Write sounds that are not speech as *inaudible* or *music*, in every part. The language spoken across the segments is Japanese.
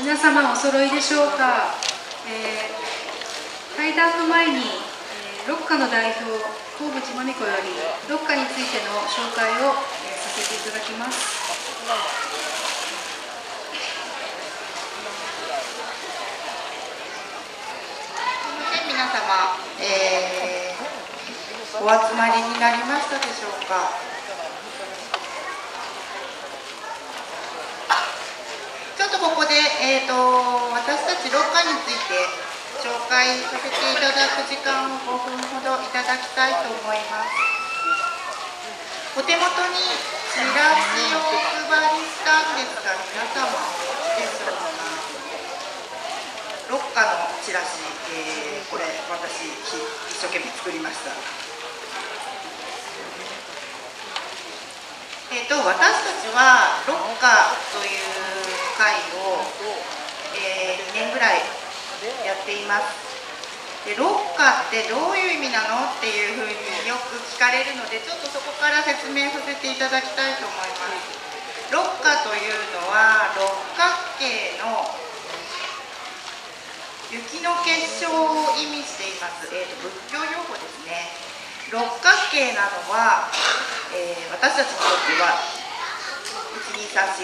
皆様お揃いでしょうか、えー、対談の前に、えー、六花の代表河淵真美子より六花についての紹介を、えー、させていただきます。皆様、えー、お集まりになりましたでしょうか？ここで、えーと、私たち6課について紹介させていただく時間を5分ほどいただきたいと思います。お手元にチラシをお配りしたんですが皆様でしょうか6課のチラシ、えー、これ私一生懸命作りました。えーと、私たちはロッカーという会を、えー、2年ぐらいやっています。でロッカーってどういう意味なのっていうふうによく聞かれるのでちょっとそこから説明させていただきたいと思います。ロッカーというのは六角形の雪の結晶を意味しています、えーと、仏教用語ですね。六角形なのは、えー、私たちにとっては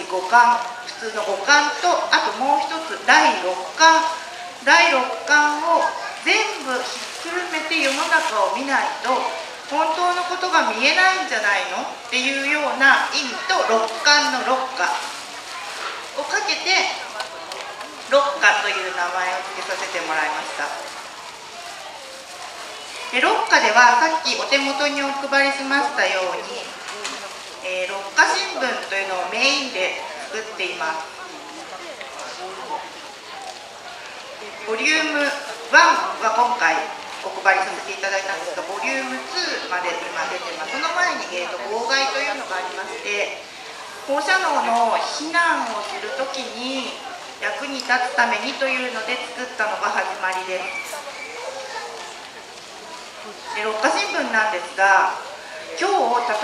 12345巻普通の五巻とあともう一つ第六巻。第六巻を全部ひっくるめて世の中を見ないと本当のことが見えないんじゃないの？っていうような意味と六巻の六花をかけて六花という名前を付けさせてもらいました。で六花ではさっきお手元にお配りしましたように、えー、六花新聞というのをメインで作っています。ボリューム1は今回お配りさせていただいたんですがボリューム2まで今出てます。その前に、えーと、妨害というのがありまして放射能の避難をするときに役に立つためにというので作ったのが始まりです。で六花新聞なんですが今日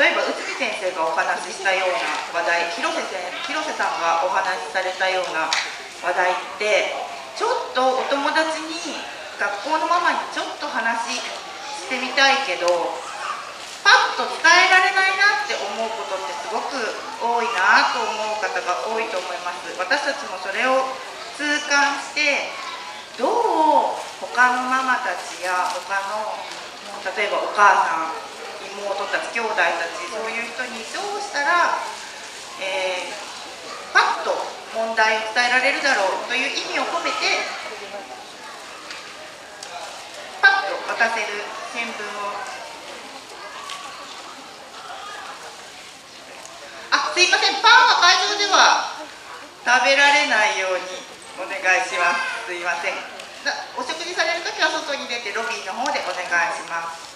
例えば内海先生がお話ししたような話題広瀬先広瀬さんがお話しされたような話題ってちょっとお友達に学校のママにちょっと話してみたいけどパッと伝えられないなって思うことってすごく多いなと思う方が多いと思います。私たちもそれを痛感してどう他のママたちや他の例えばお母さん妹たち兄弟たちそういう人にどうしたら、えー、パッと問題を伝えられるだろうという意味を込めてパッと渡せる新聞を。あすいません。パンは会場では食べられないようにお願いします。すいません。お食事される時は外に出てロビーの方でお願いします。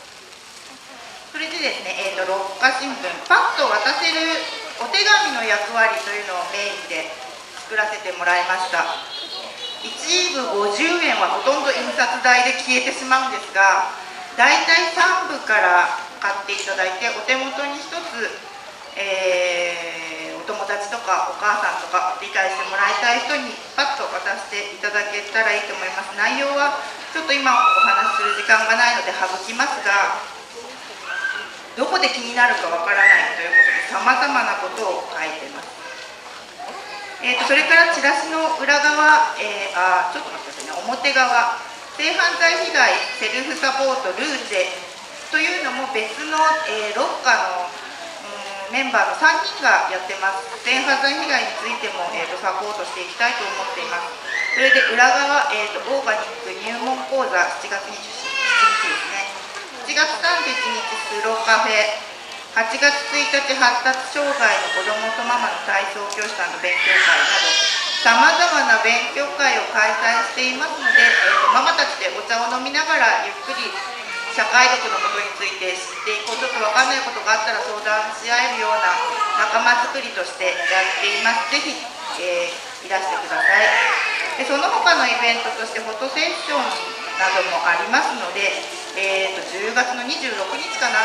それでですね、えーと、六花新聞パッと渡せるお手紙の役割というのをメインで作らせてもらいました。1部50円はほとんど印刷代で消えてしまうんですが大体3部から買っていただいてお手元に1つ、えー、達とかお母さんとか理解してもらいたい人にパッと渡していただけたらいいと思います。内容はちょっと今お話しする時間がないので省きますがどこで気になるかわからないということでさまざまなことを書いてます。えーと、それからチラシの裏側、えー、あちょっと待ってくださいね。表側。性犯罪被害セルフサポートルーチェというのも別の、えー、ロッカーの、メンバーの3人がやってます。性犯罪被害についても、えーと、サポートしていきたいと思っていますそれで裏側、えーと、オーガニック入門講座7月27日ですね。7月31日スローカフェ8月1日発達障害の子どもとママの体操教室の勉強会などさまざまな勉強会を開催していますので、えーと、ママたちでお茶を飲みながらゆっくり社会学のことについて知っていこうちょっと分かんないことがあったら相談し合えるような仲間づくりとしてやっています。ぜひ、えー、いらしてください。でその他のイベントとしてフォトセッションなどもありますので、えーと、と10月の26日かな。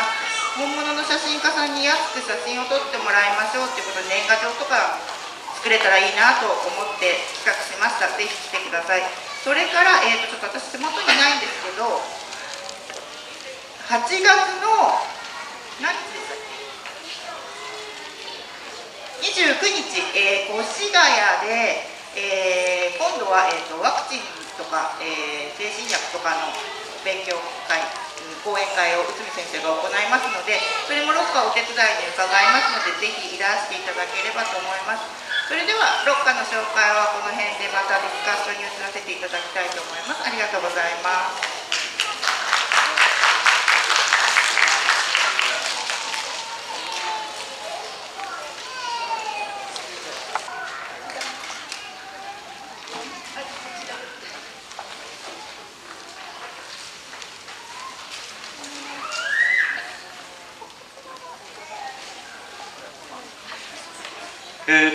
本物の写真家さんに安く写真を撮ってもらいましょうっていうことで年賀状とか作作れたらいいなと思って企画しました。ぜひ来てください。それから、えーと、ちょっと私手元にないんですけど8月の何日でしたっけ29日、えー、越谷で、えー、今度は、えーと、ワクチンとか、えー、精神薬とかの勉強会講演会を内海先生が行いますのでそれもロッカーお手伝いに伺いますのでぜひいらしていただければと思います。それではロッカーの紹介はこの辺でまたディスカッションに移らせていただきたいと思います。ありがとうございます。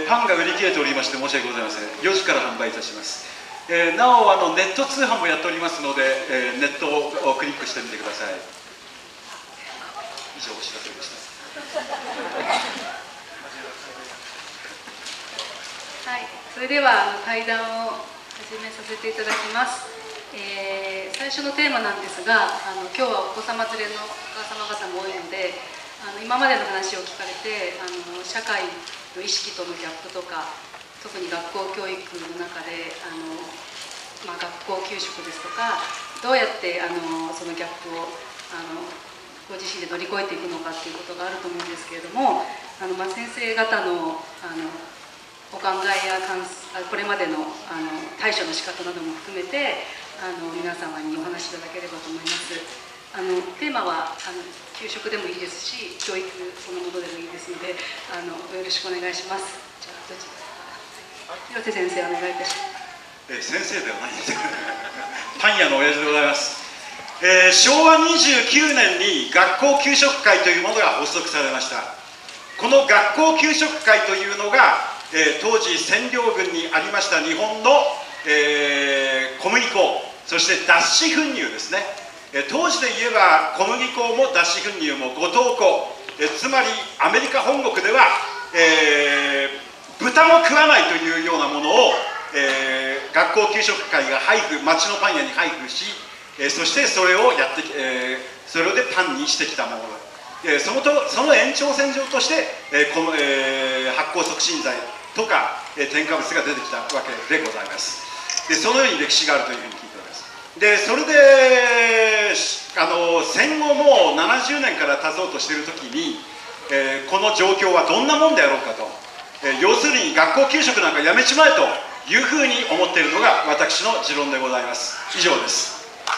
パンが売り切れておりまして申し訳ございません。4時から販売いたします、えー、なおあのネット通販もやっておりますので、えー、ネットをクリックしてみてください。以上お知らせでした。*laughs* はいそれでは対談を始めさせていただきます。えー、最初のテーマなんですがあの今日はお子様連れのお母様方も多いのであの今までの話を聞かれてあの社会の意識とのギャップとか特に学校教育の中であの、まあ、学校給食ですとかどうやってあのそのギャップをあのご自身で乗り越えていくのかっていうことがあると思うんですけれどもあの、まあ、先生方のあのお考えやこれまでのあの対処の仕方なども含めてあの皆様にお話しいただければと思います。あのテーマはあの給食でもいいですし教育そのものでもいいですのであのよろしくお願いします。じゃあどちら広瀬先生お願いいたします。え先生ではないです。*laughs* パン屋の親父でございます、えー、昭和29年に学校給食会というものが発足されました。この学校給食会というのが、えー、当時占領軍にありました日本の、えー、小麦粉そして脱脂粉乳ですね。当時で言えば小麦粉も脱脂粉乳も後藤粉つまりアメリカ本国では、えー、豚も食わないというようなものを、えー、学校給食会が配布町のパン屋に配布し、えー、そしてそれをやって、えそれでパンにしてきたものえそのとその延長線上として、えこのえ発酵促進剤とか、え添加物が出てきたわけでございます。でそのように歴史があるというふうにでそれであの戦後もう70年から経とうとしている時に、えー、この状況はどんなもんであろうかと、えー、要するに学校給食なんかやめちまえというふうに思っているのが私の持論でございます。以上です。あ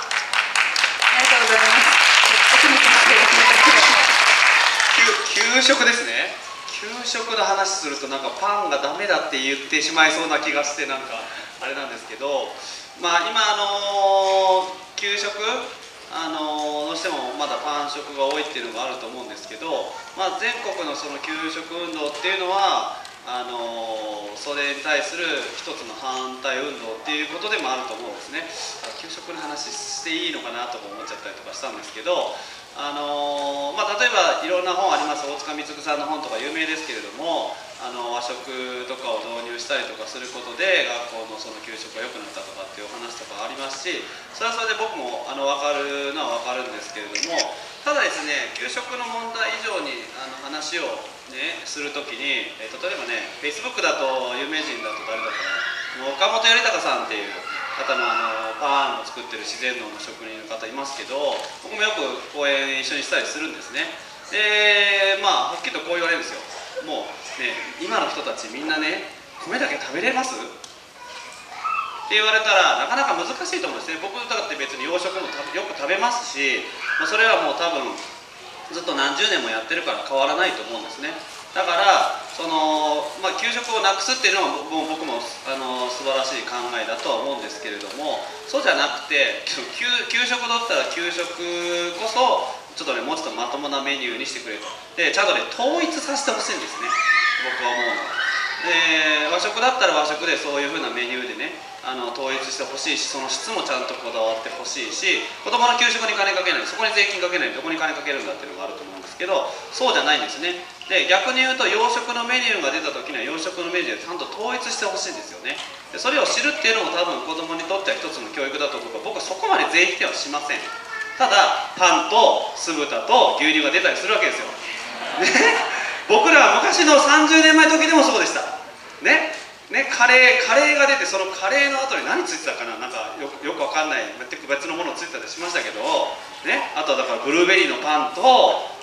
りがとうございます。給食ですね。給食の話するとなんかパンがダメだって言ってしまいそうな気がしてなんかあれなんですけどまあ、今、あの給食あのどうしてもまだパン食が多いっていうのがあると思うんですけど、まあ、全国のその給食運動っていうのはあのそれに対する一つの反対運動っていうことでもあると思うんですね。給食の話していいのかなとか思っちゃったりとかしたんですけどあのまあ、例えばいろんな本あります。大塚光さんの本とか有名ですけれどもあの和食とかを導入したりとかすることで学校のその給食が良くなったとかっていうお話とかありますしそれはそれで僕もあの分かるのは分かるんですけれどもただですね給食の問題以上にあの話を、ね、する時に、え例えばね Facebook だと有名人だと誰だったかな岡本頼孝さんっていう方のあのパンを作ってる自然農の職人の方いますけど僕もよく講演一緒にしたりするんですね。でまあはっきりとこう言われるんですよ。もうね今の人たちみんなね米だけ食べれます？って言われたらなかなか難しいと思うんですね。僕だって別に洋食もよく食べますし、まあ、それはもう多分ずっと何十年もやってるから変わらないと思うんですね。だからその、まあ、給食をなくすっていうのはも僕もあの素晴らしい考えだとは思うんですけれどもそうじゃなくて給給食だったら給食こそちょっとねもうちょっとまともなメニューにしてくれと。でちゃんとね統一させてほしいんですね。僕は思うのは。えー和食だったら和食でそういう風なメニューでねあの統一してほしいしその質もちゃんとこだわってほしいし子供の給食に金かけないそこに税金かけないどこに金かけるんだっていうのがあると思うんですけどそうじゃないんですね。で逆に言うと洋食のメニューが出た時には洋食のメニューでちゃんと統一してほしいんですよね。でそれを知るっていうのも多分子供にとっては一つの教育だと思うから僕はそこまで税否定はしません。ただパンと酢豚と牛乳が出たりするわけですよ。ね。僕らは昔の30年前時でもそうでした。ね？ね？カレーカレーが出てそのカレーの後に何ついてたかな？なんかよよくわかんない全く別のものついてたりしましたけどね？あとはだからブルーベリーのパンと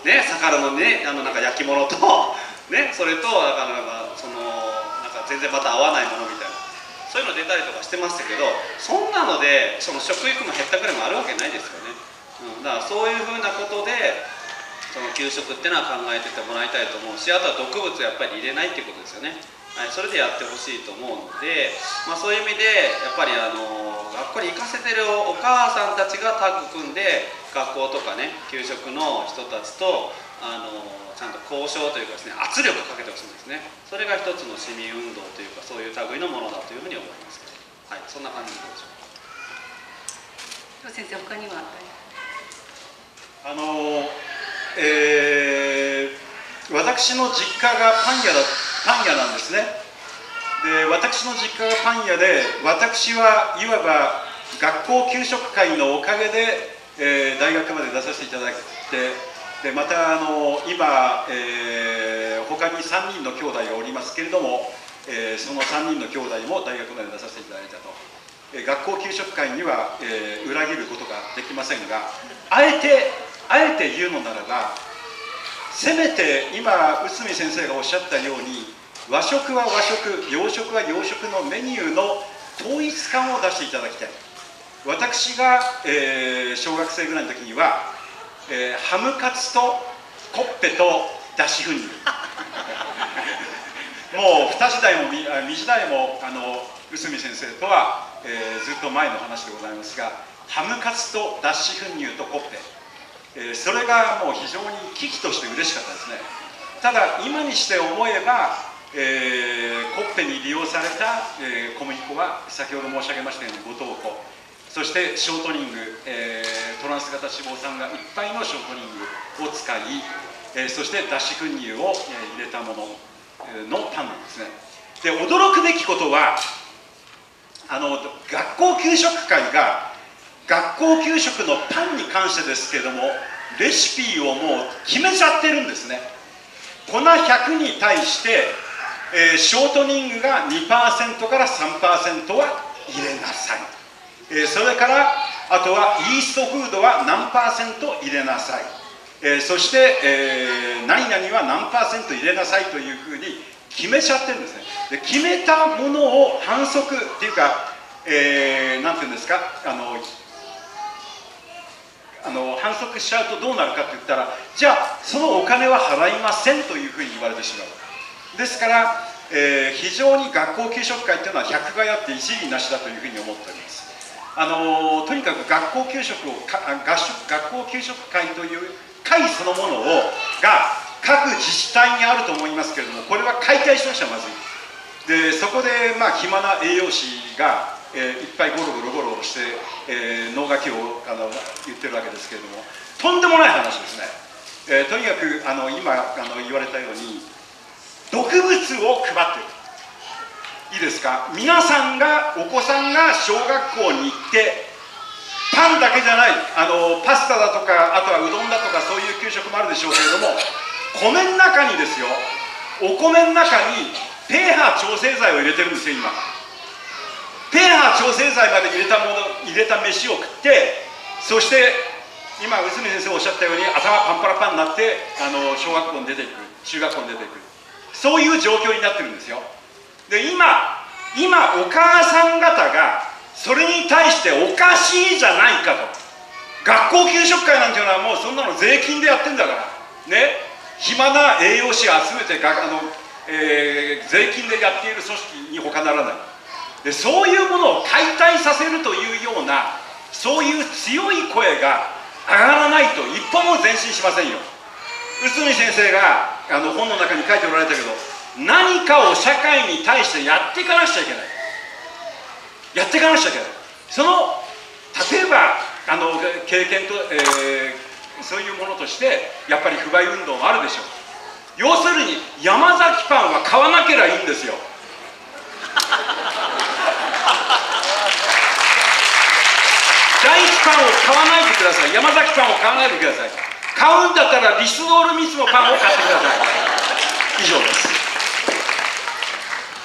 ね？魚のね？あのなんか焼き物とね？それとだからなんかそのなんか全然また合わないものみたいな。そういうの出たりとかしてましたけどそんなのでその食育も減ったくらいもあるわけないですよね、うん、だからそういうふうなことでその給食っていうのは考えててもらいたいと思うしあとは毒物をやっぱり入れないっていうことですよね、はい、それでやってほしいと思うので、まあ、そういう意味でやっぱりあの学校に行かせてるお母さんたちがタッグ組んで学校とかね給食の人たちとあのちゃんと交渉というかですね圧力をかけてほしいんですね。それが一つの市民運動というかそういう類のものだというふうに思いますけど。はいそんな感じでどうでしょうか。先生他にはえー私の実家がパン屋だパン屋なんですね。で私の実家がパン屋で私はいわば学校給食会のおかげで、えー大学まで出させていただいてでまたあの今、えー他に3人の兄弟がおりますけれども、えーその3人の兄弟も大学まで出させていただいたと、えー学校給食会には、えー裏切ることができませんがあえてあえて言うのならばせめて今内海先生がおっしゃったように和食は和食洋食は洋食のメニューの統一感を出していただきたい。私が、えー小学生ぐらいの時には、えーハムカツとコッペと脱脂粉乳もう2時代もみあ2時代もあの内海先生とは、えーずっと前の話でございますがハムカツと脱脂粉乳とコッペ。えそれがもう非常に危機として嬉しかったですね。ただ今にして思えば、えーコッペに利用された、えー小麦粉は先ほど申し上げましたように五島粉そしてショートニング、えートランス型脂肪酸がいっぱいのショートニングを使い、えーそして脱脂粉乳を、え入れたもののパンなんですね。で驚くべきことはあの学校給食会が学校給食のパンに関してですけどもレシピをもう決めちゃってるんですね。粉100に対して、えーショートニングが2%から3%は入れなさい、えーそれからあとはイーストフードは何パーセント入れなさい、えーそして、えー何々は何パーセント入れなさいというふうに決めちゃってるんですね。で決めたものを反則っていうか、えーていうんですか？あのあの反則しちゃうとどうなるかって言ったらじゃあそのお金は払いませんというふうに言われてしまう。ですから、えー非常に学校給食会というのは百害あって一理なしだというふうに思っております。あのとにかく学校給食をか学校給食会という会そのものをが各自治体にあると思いますけれどもこれは解体しましたまずい。でそこで、まあ、暇な栄養士が、えーいっぱいゴロゴロゴロして、えー脳書きをあの言ってるわけですけれども。とんでもない話ですね、えーとにかくあの今あの言われたように毒物を配ってる。いいですか？皆さんがお子さんが小学校に行ってパンだけじゃないあのパスタだとかあとはうどんだとかそういう給食もあるでしょうけれども米の中にですよ。お米の中にペーハー調整剤を入れてるんですよ今。ペーハ調整剤まで入れたもの入れた飯を食ってそして今内海先生おっしゃったように頭パンパラパンになってあの小学校に出ていく中学校に出ていく。そういう状況になってるんですよ。で今今お母さん方がそれに対しておかしいじゃないかと。学校給食会なんていうのはもうそんなの税金でやってんだから。ね。暇な栄養士を集めてがあの、えー税金でやっている組織に他ならない。でそういうものを解体させるというようなそういう強い声が上がらないと一歩も前進しませんよ。内海先生があの本の中に書いておられたけど何かを社会に対してやっていかなくちゃいけない。やっていかなくちゃいけない。その例えばあの経験と、えー、そういうものとしてやっぱり不買運動もあるでしょう。要するに山崎パンは買わなければいいんですよ第一パンを買わないでください。山崎パンを買わないでください。買うんだったらリスドールミスのパンを買ってください。以上です。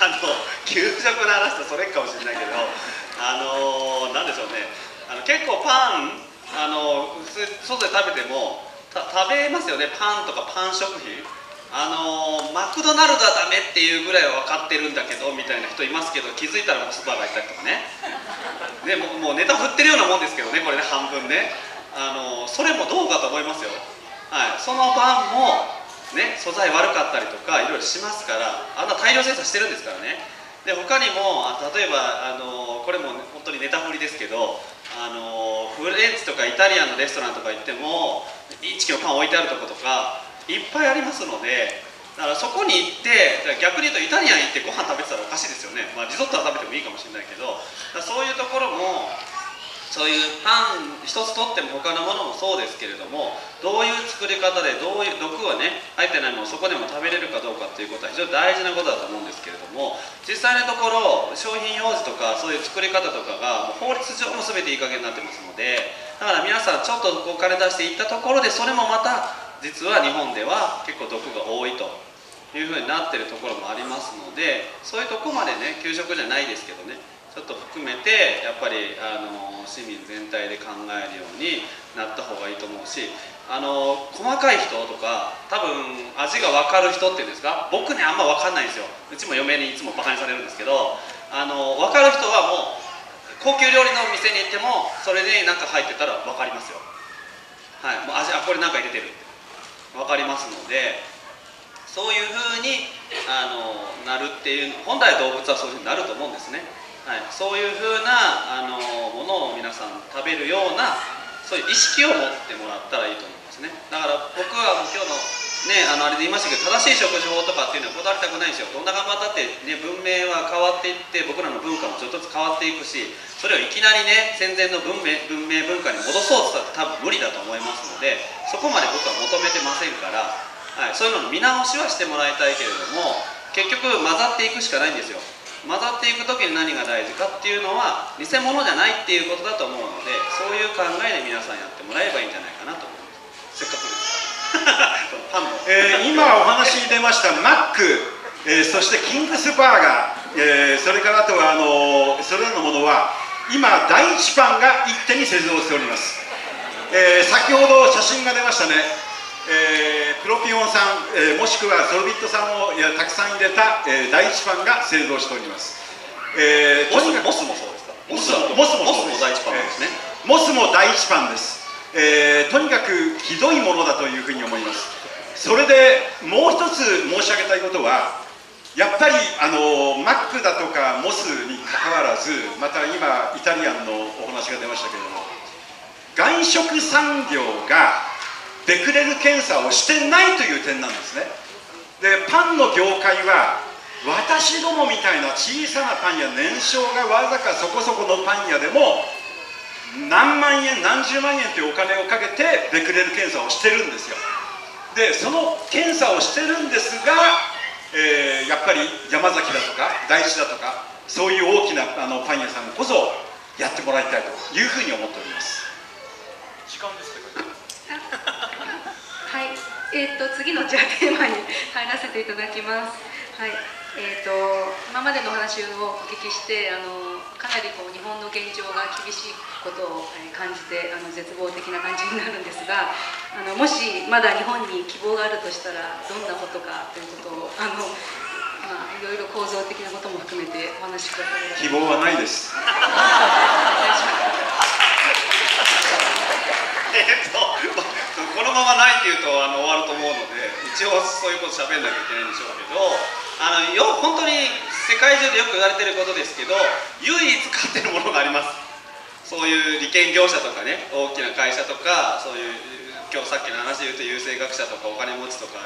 あの給食の話とそれかもしれないけどあのなんでしょうね。あの結構パンあの外で食べてもた食べますよね。パンとかパン食品。あのマクドナルドはダメっていうぐらいは分かってるんだけどみたいな人いますけど気づいたらモスーガー行ったりとかね。でももうネタ振ってるようなもんですけどねこれね半分ね。あのそれもどうかと思いますよ、はい、そのパンもね素材悪かったりとかいろいろしますからあんな大量生産してるんですからね。で他にも例えばあのこれも本当にネタ振りですけどあのフレンチとかイタリアンのレストランとか行っても1キロパン置いてあるとことかいっぱいありますのでだからそこに行って逆に言うとイタリアン行ってご飯食べてたらおかしいですよね、まあ、リゾットは食べてもいいかもしれないけどそういうところもそういうパン一つとっても他のものもそうですけれどもどういう作り方でどういう毒はね入ってないものをそこでも食べれるかどうかっていうことは非常に大事なことだと思うんですけれども実際のところ商品表示とかそういう作り方とかがもう法律上も全ていい加減になってますのでだから皆さんちょっとお金出していったところでそれもまた実は日本では結構毒が多いというふうになってるところもありますのでそういうとこまでね給食じゃないですけどねちょっと含めてやっぱりあの市民全体で考えるようになった方がいいと思うしあの細かい人とか多分味が分かる人っていうんですか僕ねあんま分かんないんですよ。うちも嫁にいつもバカにされるんですけどあの分かる人はもう高級料理のお店に行ってもそれで何か入ってたら分かりますよ。はいもう味あこれ何か入れてる。分かりますのでそういうふうにあのなるっていう本来動物はそういうふうになると思うんですね。はい、そういうふうなあのものを皆さん食べるようなそういう意識を持ってもらったらいいと思うんですね。だから僕は今日のねあのあれで言いましたけど正しい食事法とかっていうのはこだわりたくないんですよ。どんな頑張ったって、ね、文明は変わっていって僕らの文化もちょっとずつ変わっていくしそれをいきなりね戦前の文明文明文化に戻そうって言ったら多分無理だと思いますのでそこまで僕は求めてませんから、はい、そういうのの見直しはしてもらいたいけれども結局混ざっていくしかないんですよ。混ざっていく時に何が大事かっていうのは偽物じゃないっていうことだと思うのでそういう考えで皆さんやってもらえばいいんじゃないかなと思います。せっかくです、*laughs* えー、今お話に出ましたマック、えー、そしてキングスバーガー、えー、それからあとはあのそれらのものは今第一パンが一手に製造しております、え先ほど写真が出ましたね。えー、プロピオン酸、えー、もしくはソルビット酸をいやたくさん入れた、えー、第一パンが製造しております、えー、モスモスもそうですかモスもモスも第一パンですね、えー、モスも第一パンです、えー、とにかくひどいものだというふうに思います。それでもう一つ申し上げたいことはやっぱりあのマックだとかモスにかかわらずまた今イタリアンのお話が出ましたけれども外食産業がベクレル検査をしてないという点なんですね。でパンの業界は私どもみたいな小さなパン屋年商がわざかそこそこのパン屋でも何万円何十万円というお金をかけてベクレル検査をしてるんですよ。でその検査をしてるんですが、えー、やっぱり山崎だとか大地だとかそういう大きなあのパン屋さんこそやってもらいたいというふうに思っております。時間です *laughs* はい、えーと、次のじゃあテーマに入らせていただきます。はい、えーと、今までの話をお聞きしてあのかなりこう日本の現状が厳しいことを感じてあの絶望的な感じになるんですがあのもしまだ日本に希望があるとしたらどんなことかということをあの、まあ、いろいろ構造的なことも含めてお話しください。希望はないです。*laughs* *laughs* えっとこのままないっていうとあの終わると思うので一応そういうこと喋んなきゃいけないんでしょうけどあのよ本当に世界中でよく言われてることですけど唯一買ってるものがあります。そういう利権業者とかね大きな会社とかそういう今日さっきの話で言うと優生学者とかお金持ちとか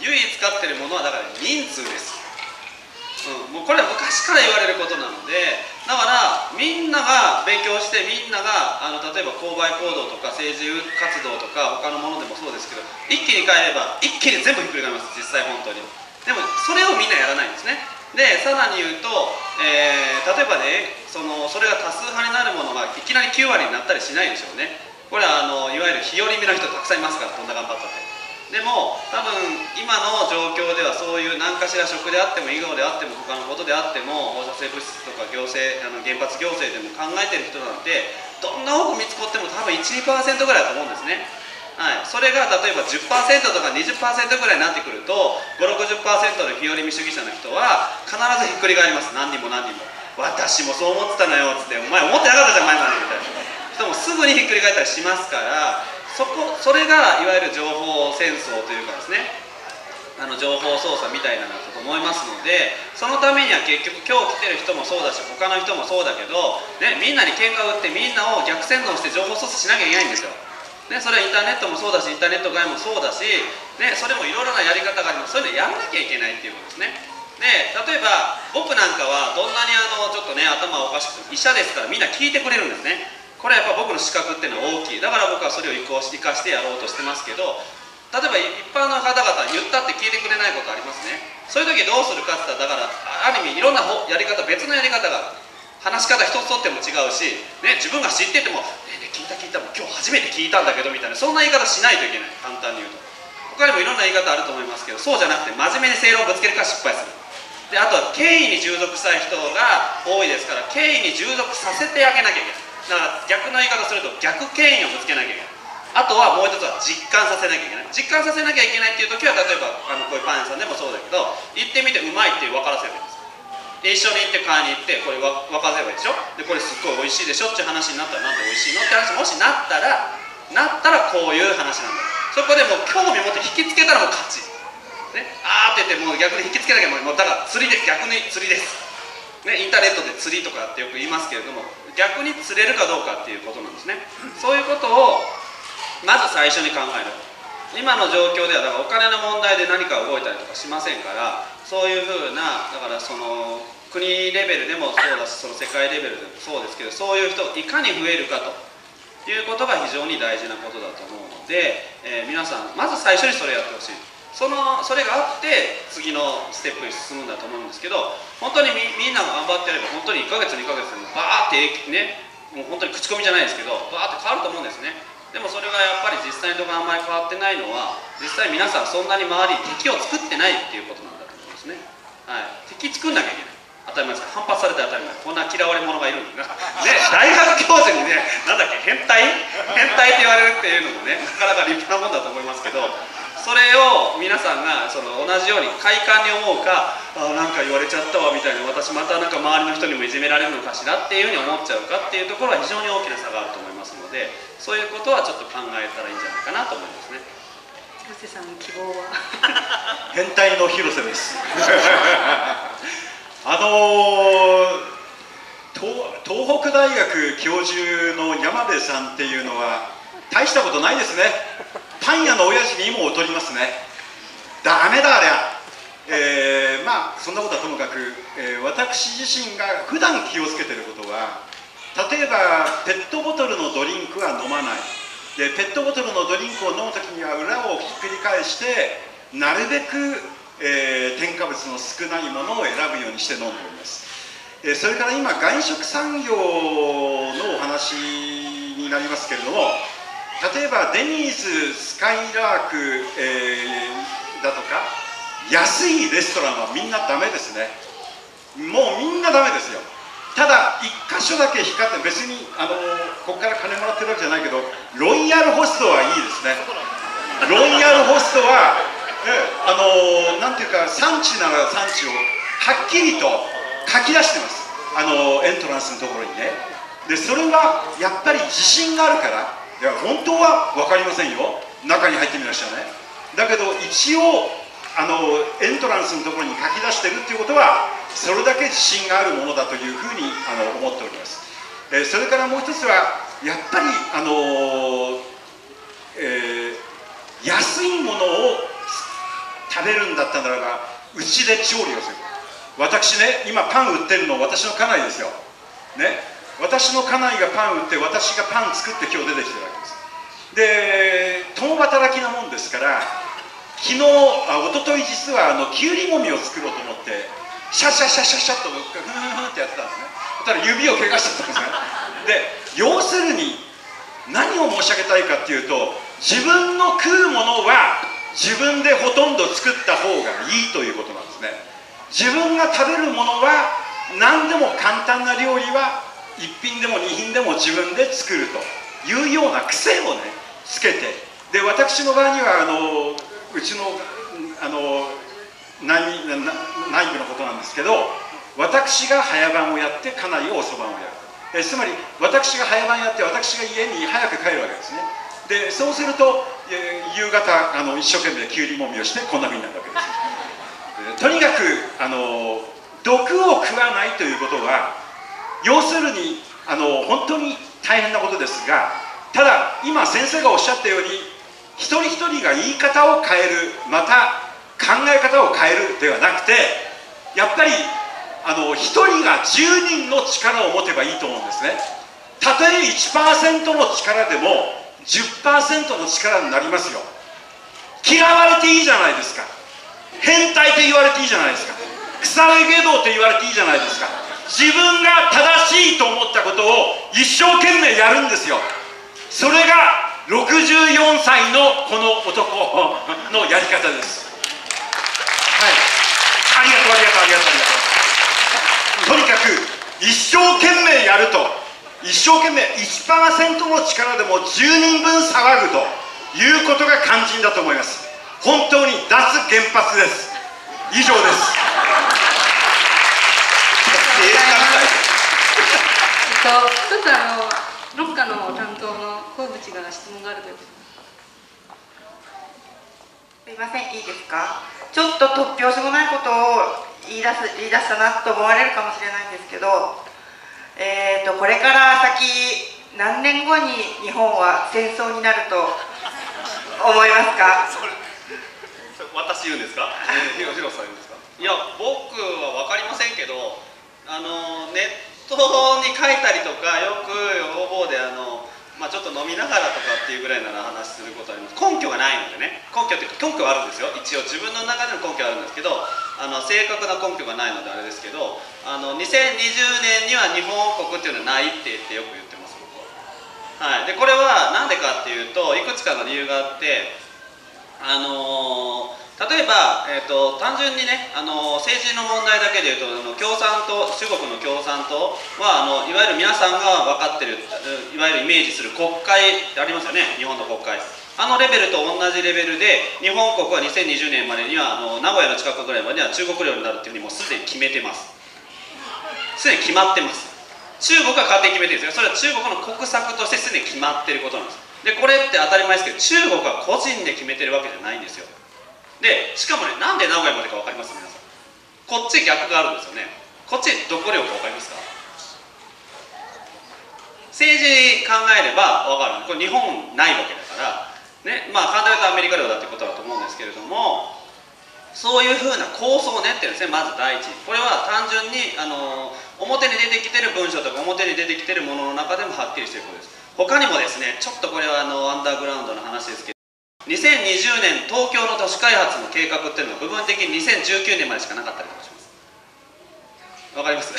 唯一使ってるものはだから人数です、うん、もうこれは昔から言われることなのでだからみんなが勉強してみんながあの例えば購買行動とか政治活動とか他のものでもそうですけど一気に変えれば一気に全部ひっくり返ります。実際本当に。でもそれをみんなやらないんですね。でさらに言うと、えー例えばねそのそれが多数派になるものがいきなり9割になったりしないでしょうね。これはあのいわゆる日和見の人たくさんいますからこんな頑張ったって。でも多分今の状況ではそういう何かしら職であっても囲碁であっても他のことであっても放射性物質とか行政あの原発行政でも考えてる人なんてどんな多く見つこっても多分12%ぐらいだと思うんですね。はい、それが例えば10%とか20%ぐらいになってくると560%の日和見主義者の人は必ずひっくり返ります。何人も何人も。私もそう思ってたのよ。っつってお前思ってなかったじゃん前まで。みたいな。人もすぐにひっくり返ったりしますからそこそれがいわゆる情報戦争というかですね。あの情報操作みたいなのだと思いますのでそのためには結局今日来てる人もそうだし他の人もそうだけど、ね、みんなに喧嘩を売ってみんなを逆洗脳して情報操作しなきゃいけないんですよ。ね、それはインターネットもそうだしインターネット外もそうだし、ね、それもいろいろなやり方があります。そういうのやらなきゃいけないっていうことですね。で例えば僕なんかはどんなにあのちょっとね頭おかしくて医者ですからみんな聞いてくれるんですね。これはやっぱ僕の資格っていうのは大きい。だから僕はそれを生かしてやろうとしてますけど例えば一般の方々言ったって聞いてくれないことありますね。そういう時どうするかって言ったらだからある意味いろんなやり方別のやり方が話し方一つとっても違うし、ね、自分が知ってても「ね聞いた聞いたも今日初めて聞いたんだけど」みたいなそんな言い方しないといけない。簡単に言うと。他にもいろんな言い方あると思いますけどそうじゃなくて真面目に正論をぶつけるから失敗する。であとは権威に従属したい人が多いですから権威に従属させてあげなきゃいけない。だから逆の言い方すると逆権威をぶつけなきゃいけない。あとはもう一つは実感させなきゃいけない。実感させなきゃいけないっていう時は例えばあのこういうパン屋さんでもそうだけど行ってみてうまいって分からせればいいんですで一緒に行って買いに行ってこれわ分かせばいいでしょ。でこれすっごい美味しいでしょっていう話になったらなんで美味しいの？って話もしなったらなったらこういう話なんだ。そこでもう興味持って引きつけたらもう勝ち。ね、あーって言ってもう逆に引きつけなきゃもうもうだから釣りです逆に釣りです、ね、インターネットで釣りとかってよく言いますけれども逆に釣れるかどうかっていうことなんですね。そういうことをまず最初に考える。今の状況ではだからお金の問題で何か動いたりとかしませんからそういうふうなだからその国レベルでもそうだしその世界レベルでもそうですけどそういう人がいかに増えるかということが非常に大事なことだと思うので、えー皆さんまず最初にそれやってほしい。そのそれがあって次のステップに進むんだと思うんですけど本当にみみんなが頑張ってやれば本当に1ヶ月2ヶ月でもバーってねもう本当に口コミじゃないですけどバーって変わると思うんですね。でもそれがやっぱり実際のところあんまり変わってないのは実際皆さんそんなに周りに敵を作ってないっていうことなんだと思うんですね。はい。敵作んなきゃいけない。当たり前です。反発されて当たり前。こんな嫌われ者がいるんだ *laughs* ね大学教授にねなんだっけ変態？変態って言われるっていうのもねなかなか立派なもんだと思いますけどそれを皆さんがその同じように快感に思うかあなんか言われちゃったわみたいな私またなんか周りの人にもいじめられるのかしらっていうふうに思っちゃうかっていうところは非常に大きな差があると思いますのでそういうことはちょっと考えたらいいんじゃないかなと思いますね。広瀬さんの希望は変態の広瀬です *laughs* あのー東東北大学教授の山部さんっていうのは大したことないですねパン屋の親父にも劣りますね。ダメだありゃ。えーまあそんなことはともかく、えー私自身が普段気をつけてることは例えばペットボトルのドリンクは飲まない。でペットボトルのドリンクを飲む時には裏をひっくり返してなるべく、えー添加物の少ないものを選ぶようにして飲んでおります、えそれから今外食産業のお話になりますけれども例えばデニーズスカイラーク、えーだとか安いレストランはみんなダメですね。もうみんなダメですよ。ただ一箇所だけ光って別にあのここから金もらってるわけじゃないけどロイヤルホストはいいですね。ロイヤルホストは、えあのなんていうか産地なら産地をはっきりと書き出してます。あのエントランスのところにね。でそれはやっぱり自信があるからいや本当は分かりませんよ。中に入ってみましたね。だけど一応あのエントランスのところに書き出してるっていうことはそれだけ自信があるものだというふうにあの思っております、えーそれからもう一つはやっぱりあのえー安いものを食べるんだったならばうちで調理をする。私ね今パン売ってるの私の家内ですよ。ね。私の家内がパン売って私がパン作って今日出てきてるわけです。で共働きなもんですから昨日あ一昨日実はあのきゅうりもみを作ろうと思ってシャシャシャシャシャっとふんふんふんってやってたんですね。そしたら指を怪我しちゃったんですね。で要するに何を申し上げたいかっていうと自分の食うものは自分でほとんど作った方がいいということなんですね。自分が食べるものは何でも簡単な料理は1品でも2品でも自分で作ると。いうような癖をねつけて。で私の場合にはあのうちのあの内内部のことなんですけど私が早番をやって家内を遅番をやるえつまり私が早番やって私が家に早く帰るわけですね。でそうするとえ夕方あの一生懸命きゅうりもみをしてこんなふうになるわけです。とにかくあの毒を食わないということは要するにあの本当に大変なことですがただ今先生がおっしゃったように一人一人が言い方を変えるまた考え方を変えるではなくてやっぱりあの1人が10人の力を持てばいいと思うんですね。たとえ1%の力でも10%の力になりますよ。嫌われていいじゃないですか。変態って言われていいじゃないですか。腐れ下道って言われていいじゃないですか。自分が正しいと思ったことを一生懸命やるんですよ。それが64歳のこの男のやり方です。はい。ありがとうありがとうありがとうありがとうとにかく一生懸命やると一生懸命1%の力でも10人分騒ぐということが肝心だと思います。本当に脱原発です。以上です、ちょっとあの、ロッカの担当の小渕が質問があるということすいません、いいですか？ちょっと突拍子もないことを言い出す、言い出したなと思われるかもしれないんですけど。えーと、これから先、何年後に日本は戦争になると思いますか？*laughs* 私言うんですか？えー、広瀬さん言うんですか？いや、僕は分かりませんけど、あのネットに書いたりとか、よく方々であの。まあ、ちょっと飲みながらとかっていうぐらいなら話することあります。根拠がないのでね。根拠っていうか根拠はあるんですよ。一応自分の中での根拠はあるんですけどあの正確な根拠がないのであれですけどあの2020年には日本王国っていうのはないって言ってよく言ってます僕は、はい、でこれは何でかっていうといくつかの理由があってあのー例えば、えーと、単純にねあの政治の問題だけでいうとあの共産党中国の共産党はあのいわゆる皆さんが分かってるいわゆるイメージする国会ありますよね日本の国会。あのレベルと同じレベルで日本国は2020年までにはあの名古屋の近くぐらいまでは中国領になるっていうふうにもうすでに決めてます。すでに決まってます。中国は勝手に決めてるんですよ。それは中国の国策としてすでに決まってることなんです。でこれって当たり前ですけど中国は個人で決めてるわけじゃないんですよ。でしかもねなんで名古屋までか分かります？皆さん。こっち逆があるんですよね。こっちどこ領か分かりますか？政治考えれば分かる。これ日本ないわけだから。ねまあ簡単に言うとアメリカ領だってことだと思うんですけれどもそういうふうな構想を練ってるんですね。まず第一。これは単純にあの表に出てきてる文章とか表に出てきてるものの中でもはっきりしてることです。他にもですねちょっとこれはあのアンダーグラウンドの話ですけ2020年東京の都市開発の計画っていうのは部分的に2019年までしかなかったりとかします。わかります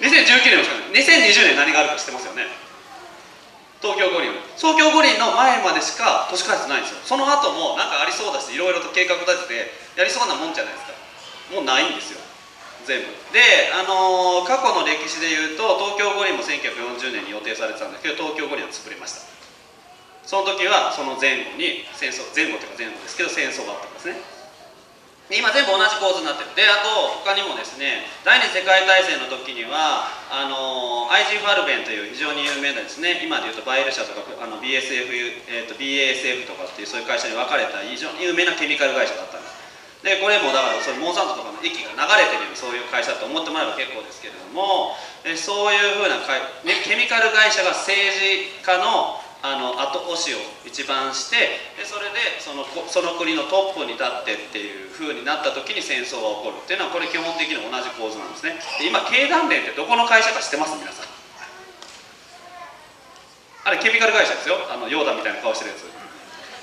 ？2019年もしかない。2020年何があるか知ってますよね。東京五輪。東京五輪の前までしか都市開発ないんですよ。その後もなんかありそうだしいろいろと計画立ててやりそうなもんじゃないですか。もうないんですよ。全部。で、あのー、過去の歴史でいうと東京五輪も1940年に予定されてたんですけど東京五輪は潰れました。その時はその前後に戦争前後というか前後ですけど戦争があったんですね。今全部同じ構図になってる。であと他にもですね第二次世界大戦の時にはあの IG ファルベンという非常に有名なですね今でいうとバイル社とかあの BSF、えーと、BASF とかっていうそういう会社に分かれた非常に有名なケミカル会社だったんですでこれもだからそれモンサントとかの息が流れてるそういう会社と思ってもらえば結構ですけれどもそういうふうなか、ね、ケミカル会社が政治家のあの後押しを一番してでそれでそのその国のトップに立ってっていう風になった時に戦争が起こるっていうのはこれ基本的に同じ構図なんですね。で今経団連ってどこの会社か知ってます？皆さん。あれケミカル会社ですよ。あのヨーダみたいな顔してるやつ。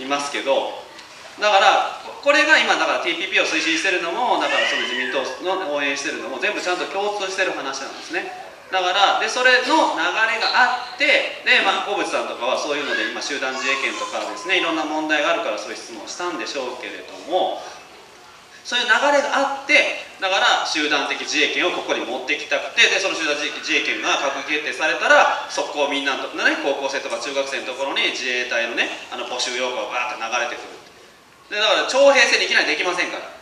いますけど。だからこれが今だから TPP を推進してるのもだからその自民党の応援してるのも全部ちゃんと共通してる話なんですね。だからでそれの流れがあってで、まあ、小渕さんとかはそういうので今集団自衛権とかですねいろんな問題があるからそういう質問をしたんでしょうけれどもそういう流れがあってだから集団的自衛権をここに持ってきたくてでその集団自衛権が閣議決定されたら速攻みんなの、ね、高校生とか中学生のところに自衛隊のねあの募集要項がバーッと流れてくるでだから徴兵制にいきなりできませんから、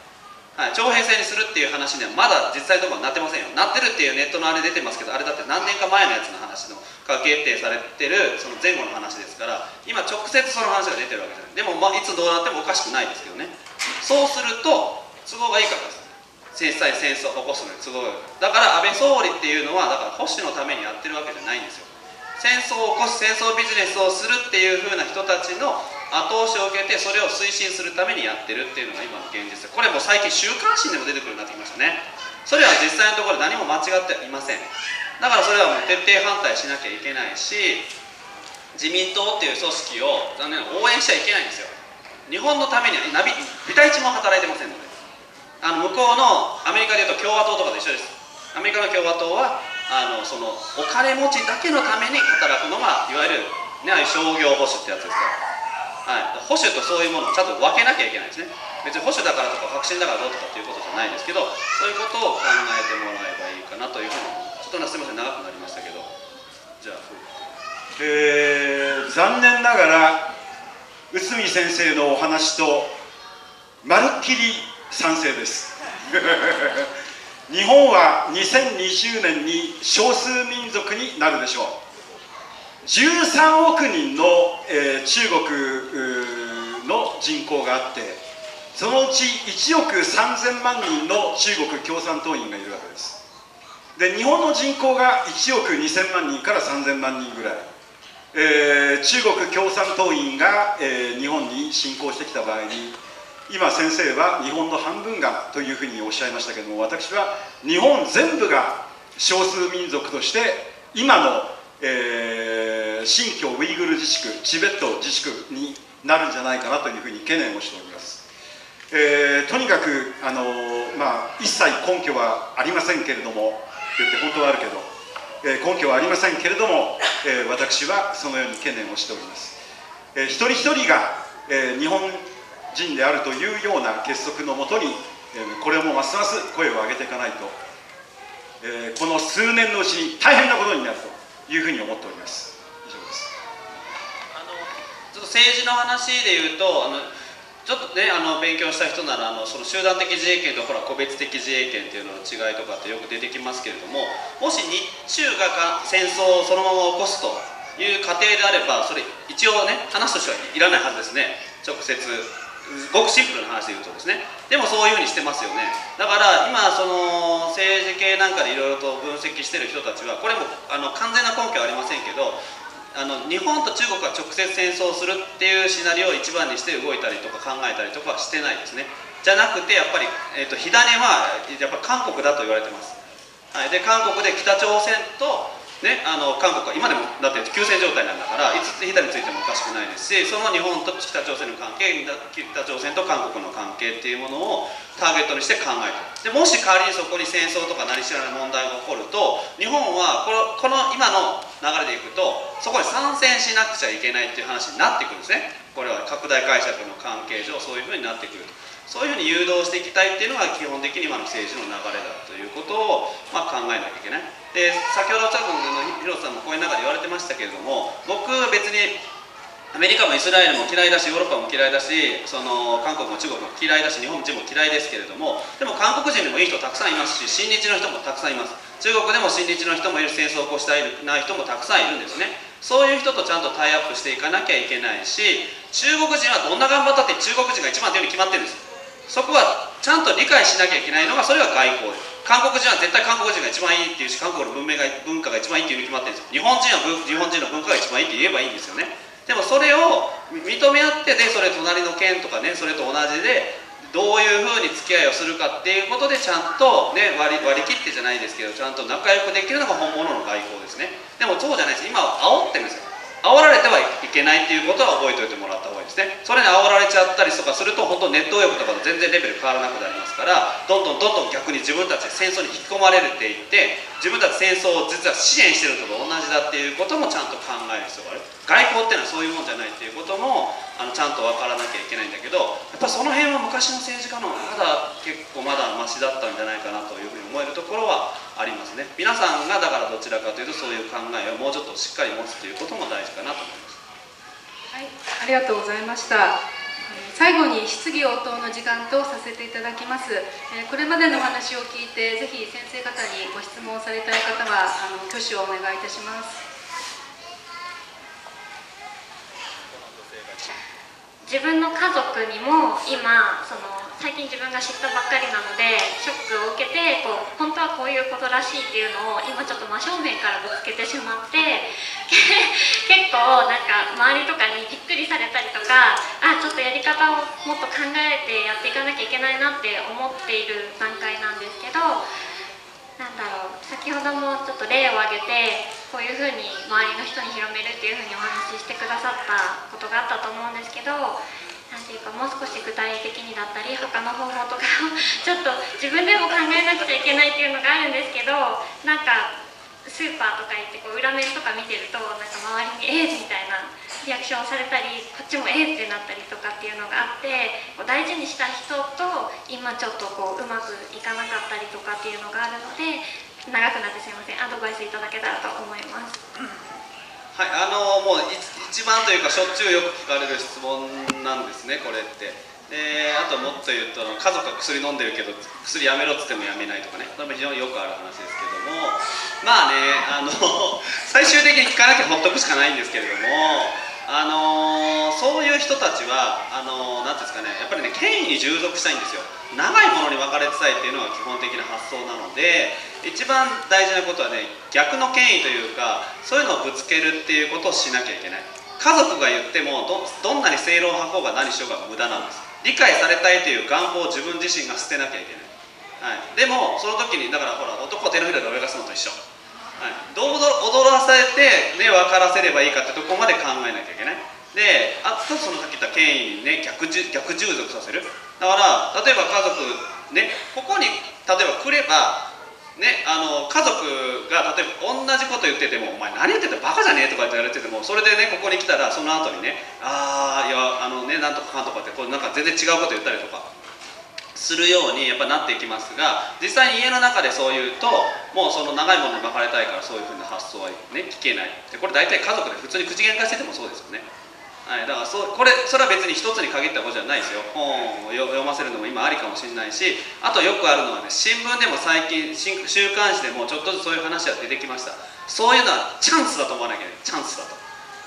はい、徴兵制にするっていう話にはまだ実際ところはなってませんよ。なってるっていうネットのあれ出てますけどあれだって何年か前のやつの話の閣議決定されてるその前後の話ですから今直接その話が出てるわけじゃない。でも、まあ、いつどうなってもおかしくないですけどね。そうすると都合がいいからです。実際戦争を起こすのに都合がいい。だから安倍総理っていうのはだから保守のためにやってるわけじゃないんですよ。戦争を起こす戦争ビジネスをするっていう風な人たちの後押しを受けてそれを推進するためにやってるっていうのが今の現実。これも最近週刊誌でも出てくるようになってきましたね。それは実際のところ何も間違っていません。だからそれはもう徹底反対しなきゃいけないし自民党っていう組織を残念ながら応援しちゃいけないんですよ。日本のためにはナビビタ一も働いてませんので。あの向こうのアメリカでいうと共和党とかと一緒です。アメリカの共和党はあのそのお金持ちだけのために働くのがいわゆる、ね、商業保守ってやつですか。ら、はい、保守とそういうものをちゃんと分けなきゃいけないですね。別に保守だからとか革新だからどうとかっていうことじゃないですけどそういうことを考えてもらえばいいかなというふうにちょっとすみません長くなりましたけど。じゃあえー残念ながら内海先生のお話とまるっきり賛成です。日本は2020年に少数民族になるでしょう。13億人の、えー中国の人口があってそのうち1億3000万人の中国共産党員がいるわけです。で日本の人口が1億2000万人から3000万人ぐらい、えー中国共産党員が、えー日本に侵攻してきた場合に今先生は日本の半分がというふうにおっしゃいましたけれども私は日本全部が少数民族として今の、えー新疆ウイグル自治区チベット自治区になるんじゃないかなというふうに懸念をしております、えーとにかくあのーまあ、一切根拠はありませんけれども言って本当はあるけど、え根拠はありませんけれども、えー私はそのように懸念をしております、えー一人一人が、えー日本人であるというような結束のもとに、これもますます声を上げていかないと、えこの数年のうちに大変なことになるというふうに思っております。以上です。あのちょっと政治の話で言うとあのちょっとねあの勉強した人ならあのその集団的自衛権とほら個別的自衛権っていうのの違いとかってよく出てきますけれどももし日中がか戦争をそのまま起こすという過程であればそれ一応ね話としてはいらないはずですね。直接ごくシンプルな話で言うとですね。でもそういうふうにしてますよね。だから今その政治系なんかでいろいろと分析してる人たちはこれもあの完全な根拠はありませんけどあの日本と中国が直接戦争するっていうシナリオを一番にして動いたりとか考えたりとかはしてないですね。じゃなくてやっぱり、えー、と火種はやっぱ韓国だと言われてます、はい、で韓国で北朝鮮とね、あの韓国は今でもだって休戦状態なんだからいつ火種についてもおかしくないですしその日本と北朝鮮の関係北朝鮮と韓国の関係っていうものをターゲットにして考えてる。でもし仮にそこに戦争とか何しらの問題が起こると日本はこのこの今の流れでいくとそこに参戦しなくちゃいけないっていう話になってくるんですね。これは拡大解釈の関係上そういうふうになってくると。そういうふうに誘導していきたいっていうのが基本的に今の政治の流れだということを、まあ、考えなきゃいけない。で先ほど近くの広瀬さんも講演の中で言われてましたけれども僕別にアメリカもイスラエルも嫌いだしヨーロッパも嫌いだしその韓国も中国も嫌いだし日本人も嫌いですけれどもでも韓国人にもいい人たくさんいますし親日の人もたくさんいます。中国でも親日の人もいる戦争を起こしたいない人もたくさんいるんですね。そういう人とちゃんとタイアップしていかなきゃいけないし中国人はどんな頑張ったって中国人が一番っていうに決まってるんです。そこはちゃんと理解しなきゃいけないのがそれは外交。で韓国人は絶対韓国人が一番いいっていうし韓国の文明が文化が一番いいっていうに決まってるんですよ日本人は日本人の文化が一番いいって言えばいいんですよね。でもそれを認め合ってでそれ隣の県とかねそれと同じでどういうふうに付き合いをするかっていうことでちゃんと、ね、割り割り切ってじゃないですけどちゃんと仲良くできるのが本物の外交ですね。でもそうじゃないです。今は煽ってるんですよ。煽られてはいけないっていうことは覚えておいてもらった方がいいですね。それに煽られちゃったりとかすると本当ネットウェブとかと全然レベル変わらなくなりますからどんどんどんどん逆に自分たち戦争に引き込まれるっていって自分たち戦争を実は支援してるのと同じだっていうこともちゃんと考える必要がある。外交っていうのはそういうもんじゃないっていうこともあのちゃんと分からなきゃいけないんだけどやっぱその辺は昔の政治家のまだ結構まだマシだったんじゃないかなというふうに思えるところはありますね皆さんがだからどちらかというとそういう考えをもうちょっとしっかり持つということも大事かなと思いますはい、ありがとうございました。最後に質疑応答の時間とさせていただきます。えこれまでの話を聞いて、ぜひ先生方にご質問されたい方は、あの挙手をお願いいたします。自分の家族にも今その最近自分が知ったばっかりなのでショックを受けてこう本当はこういうことらしいっていうのを今ちょっと真正面からぶつけてしまって *laughs* 結構なんか周りとかにびっくりされたりとかあちょっとやり方をもっと考えてやっていかなきゃいけないなって思っている段階なんですけどなんだろう先ほどもちょっと例を挙げてこういうふうに周りの人に広めるっていうふうにお話ししてくださったことがあったと思うんですけどなんていうかもう少し具体的にだったり他の方法とかをちょっと自分でも考えなくちゃいけないっていうのがあるんですけどなんかスーパーとか行ってこう裏面とか見てるとなんか周りに「えー!」みたいなリアクションされたりこっちも「えー!」ってなったりとかっていうのがあってこう大事にした人と今ちょっとこううまくいかなかったりとかっていうのがあるので長くなってすいませんアドバイスいただけたらと思います。はい、あのもうい一番というかしょっちゅうよく聞かれる質問なんですねこれってであともっと言うと家族が薬飲んでるけど薬やめろっつってもやめないとかね。これも非常によくある話ですけども。まあねあの *laughs* 最終的に聞かなきゃほっとくしかないんですけれども。あのそういう人たちはあのなんですかね。やっぱりね権威に従属したいんですよ。長いものに分かれてたいっていうのが基本的な発想なので一番大事なことはね逆の権威というかそういうのをぶつけるっていうことをしなきゃいけない。家族が言ってもどどんなに正論を吐こうが何しようが無駄なんです。理解されたいという願望を自分自身が捨てなきゃいけない、はい、でもその時にだからほら男を手のひらで泳がすのと一緒。はい、どう踊らされてね分からせればいいかってとこまで考えなきゃいけない。であとそのさっき言った権威にね逆従逆従属させる。だから例えば家族ねここに例えば来ればねあの家族が例えば同じこと言ってても「お前何言っててバカじゃねえ」とか言われててもそれでねここに来たらその後にね「ああいやあのねなんとかかんとか」ってこうなんか全然違うこと言ったりとかするようにやっぱなっていきますが実際に家の中でそう言うともうその長いものに巻かれたいからそういうふうな発想はね聞けない。でこれ大体家族で普通に口喧嘩しててもそうですよね、はい、だからそこれそれは別に一つに限ったことじゃないですよ。本を読ませるのも今ありかもしれないしあとよくあるのはね新聞でも最近新週刊誌でもちょっとずつそういう話が出てきました。そういうのはチャンスだと思わなきゃいけない。チャンスだと。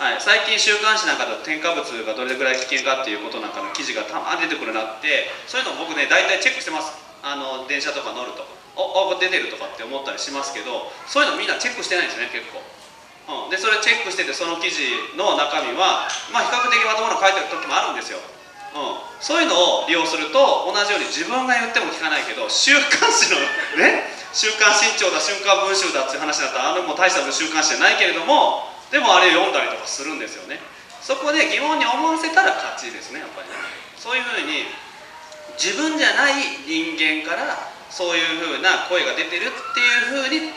はい、最近週刊誌なんかで添加物がどれぐらい危険かっていうことなんかの記事がたまに出てくるなってそういうの僕ね大体チェックしてます。あの電車とか乗ると。おお出てるとかって思ったりしますけどそういうのみんなチェックしてないんですね結構、うん、でそれチェックしててその記事の中身は、まあ、比較的まともな書いてる時もあるんですよ。うん、そういうのを利用すると同じように自分が言っても聞かないけど週刊誌の *laughs* ね「週刊新潮」だ「週刊文春」だっていう話だったらあのもう大した週刊誌じゃないけれどもでもあれを読んだりとかするんですよね。そこで疑問に思わせたら勝ちですねやっぱりね。そういうふうに自分じゃない人間からそういうふうな声が出てるっていうふうに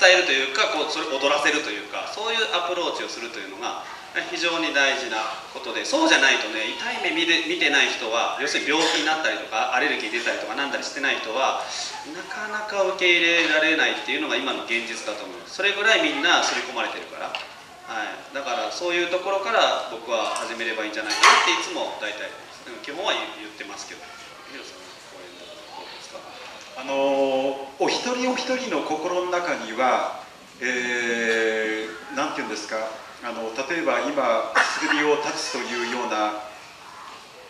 伝えるというかこうそれ踊らせるというかそういうアプローチをするというのが非常に大事なことでそうじゃないとね痛い目見て見てない人は要するに病気になったりとかアレルギー出たりとかなんだりしてない人はなかなか受け入れられないっていうのが今の現実だと思います。それぐらいみんな刷り込まれてるから、はい、だからそういうところから僕は始めればいいんじゃないかなっていつも大体基本は言ってますけどヒロさんこういうのどうですかあのお一人お一人の心の中には、えー、なんていうんですかあの例えば今薬を断つというような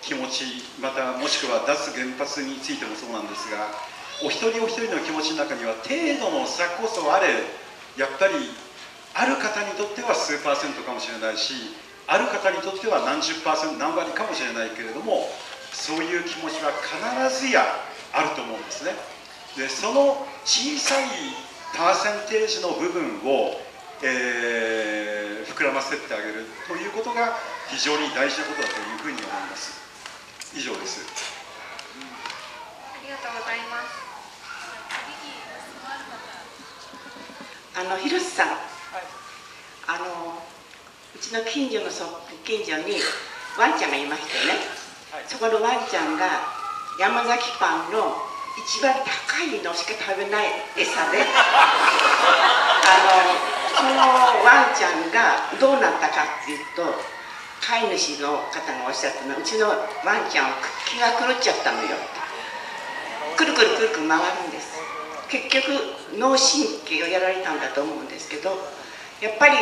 気持ちまたもしくは脱原発についてもそうなんですがお一人お一人の気持ちの中には程度の差こそあれやっぱりある方にとっては数パーセントかもしれないしある方にとっては何十パーセント何割かもしれないけれどもそういう気持ちは必ずやあると思うんですね。でその小さいパーセンテージの部分を、えー、膨らませてあげるということが非常に大事なことだというふうに思います。以上です。ありがとうございます。あの広瀬さん、あのうちの近所のそ近所にワンちゃんがいましてね、そこのワンちゃんが山崎パンの一番高いのしか食べない餌であのそのワンちゃんがどうなったかっていうと飼い主の方がおっしゃったのはうちのワンちゃんは気が狂っちゃったのよ。くるくるくるくる回るんです。結局脳神経をやられたんだと思うんですけどやっぱり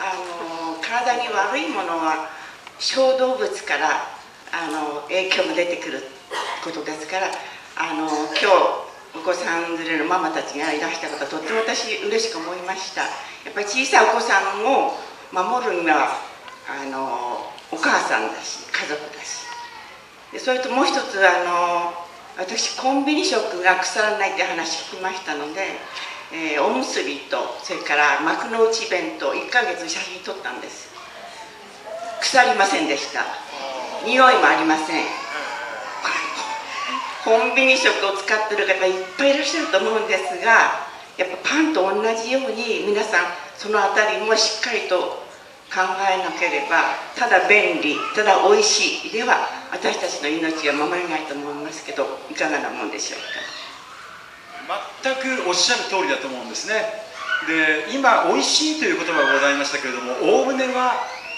あの体に悪いものは小動物からあの影響も出てくることですからあの今日お子さん連れのママたちがいらしたことはとっても私嬉しく思いました。やっぱり小さいお子さんを守るにはあのお母さんだし家族だし。でそれともう一つあの私コンビニ食が腐らないって話聞きましたので、えー、おむすびとそれから幕の内弁当1ヶ月写真撮ったんです。腐りませんでした。匂いもありません。コンビニ食を使ってる方いっぱいいらっしゃると思うんですがやっぱパンと同じように皆さんその辺りもしっかりと考えなければただ便利ただ美味しいでは私たちの命は守れないと思いますけどいかがなもんでしょうか？全くおっしゃる通りだと思うんですね。で今美味しいという言葉がございましたけれどもおおむねは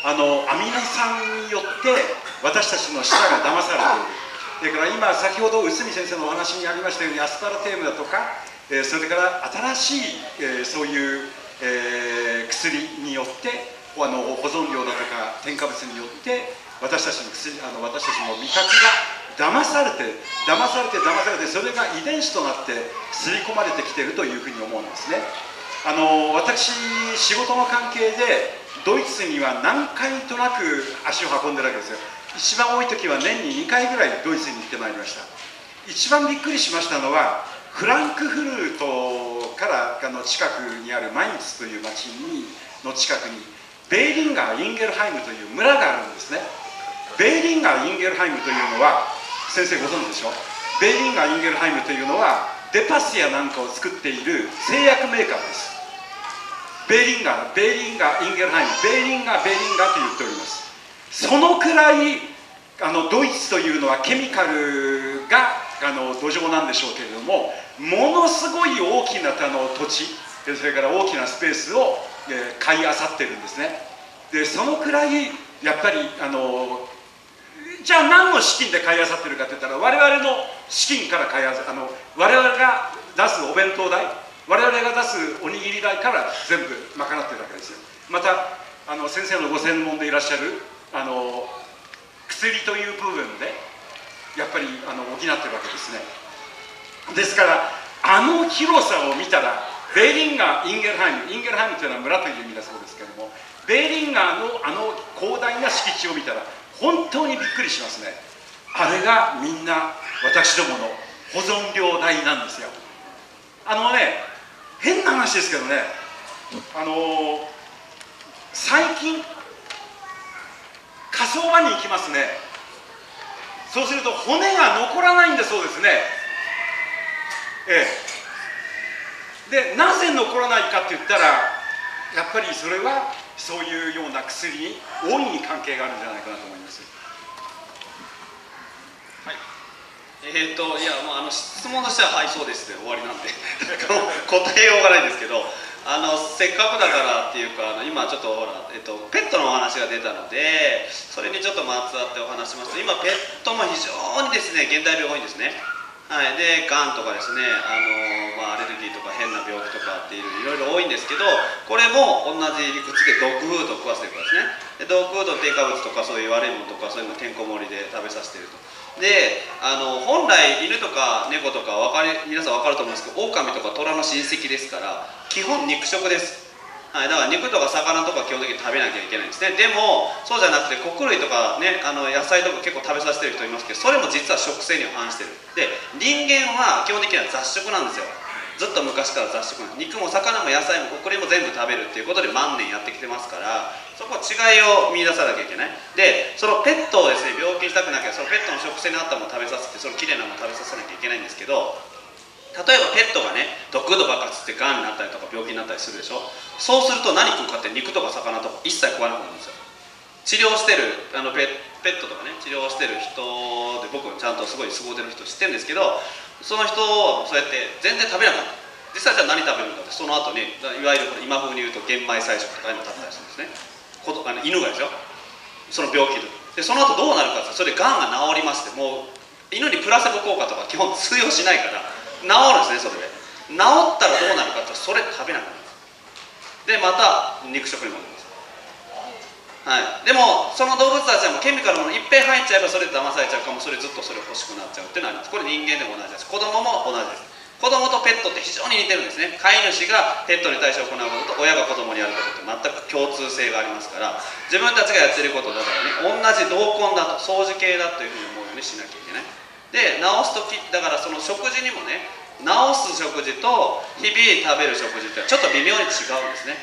あのアミノ酸によって私たちの舌が騙されている。それから今先ほど内海先生のお話にありましたようにアスパラテームだとか、え、それから新しい、え、そういう、え、薬によってあの保存料だとか添加物によって私たちの薬あの私たちの味覚が騙されて騙されて騙されてそれが遺伝子となって刷り込まれてきてるというふうに思うんですね。あの私仕事の関係でドイツには何回となく足を運んでるわけですよ。一番多い時は年に2回ぐらいドイツに行ってまいりました。一番びっくりしましたのはフランクフルトからあの近くにあるマインツという町にの近くにベーリンガー・インゲルハイムという村があるんですね。ベーリンガー・インゲルハイムというのは先生ご存知でしょ？ベーリンガー・インゲルハイムというのはデパシアなんかを作っている製薬メーカーです。ベーリンガーベーリンガー・インゲルハイムベーリンガー・ベーリンガーと言っております。そのくらいあのドイツというのはケミカルがあの土壌なんでしょうけれどもものすごい大きなあの土地それから大きなスペースをえ買いあさってるんですね。でそのくらいやっぱりあのじゃあ何の資金で買いあさってるかって言ったら我々の資金から買いあさあの我々が出すお弁当代我々が出すおにぎり代から全部賄ってるわけですよ。またあの先生のご専門でいらっしゃるあの薬という部分でやっぱりあの補ってるわけですねですからあの広さを見たらベーリンガー、インゲルハイム、インゲルハイムというのは村という意味だそうですけども、ベーリンガーのあの広大な敷地を見たら、本当にびっくりしますね。あれがみんな私どもの保存料代なんですよ。あのね、変な話ですけどね、あの最近、火葬場に行きますね。そうすると骨が残らないんだそうですね。ええ。でなぜ残らないかって言ったらやっぱりそれはそういうような薬に大いに関係があるんじゃないかなと思いますはいえーと、いやもうあの質問としてははいそうですで終わりなんで *laughs* 答えようがないんですけどあのせっかくだからっていうかあの今ちょっとほら、えっと、ペットのお話が出たのでそれにちょっとまつわってお話します。と今ペットも非常にですね現代病多いんですね。はい、でがんとかですねあの、まあ、アレルギーとか変な病気とかっていういろいろ多いんですけどこれも同じ理屈でドッグフード食わせてるからですね。でドッグフード添加物とかそういう悪いものとかそういうのてんこ盛りで食べさせてると。であの本来犬とか猫とか分かり皆さん分かると思うんですけど狼とか虎の親戚ですから基本肉食です。はい、だから肉とか魚とか基本的に食べなきゃいけないんですね。でもそうじゃなくて穀類とかねあの野菜とか結構食べさせてる人いますけどそれも実は食性に反してる。で人間は基本的には雑食なんですよ。ずっと昔から雑食肉も魚も野菜も穀類も全部食べるっていうことで万年やってきてますからそこは違いを見出さなきゃいけない。でそのペットをですね病気にしたくなきゃそのペットの食性に合ったもの食べさせてその綺麗なもの食べさせなきゃいけないんですけど例えばペットがね毒度爆発してがんになったりとか病気になったりするでしょ？そうすると何食うかって肉とか魚とか一切食わなくなるんですよ。治療してるあのペペットとかね治療してる人で僕もちゃんとすごい凄腕の人知ってるんですけどその人はそうやって全然食べなかった。実際じゃあ何食べるんだってその後にいわゆる今風に言うと玄米菜食とかいうの食べたりするんですね。ことあの犬がですよ。その病気でその後どうなるかってそれでがんが治りましてもう犬にプラセボ効果とか基本通用しないから治るんですねそれで。治ったらどうなるかってそれ食べなくなる。でまた肉食に戻る。はい、でもその動物たちはもうケミカルものいっぺん入っちゃえばそれで騙されちゃうかもそれずっとそれ欲しくなっちゃうっていうのはあります。これ人間でも同じです。子供も同じです。子供とペットって非常に似てるんですね。飼い主がペットに対して行うことと親が子供にやることって全く共通性がありますから自分たちがやってることだからね同じ同根だと掃除系だというふうに思うようにしなきゃいけない。で治す時だからその食事にもね治す食事と日々食べる食事ってちょっと微妙に違うんですね。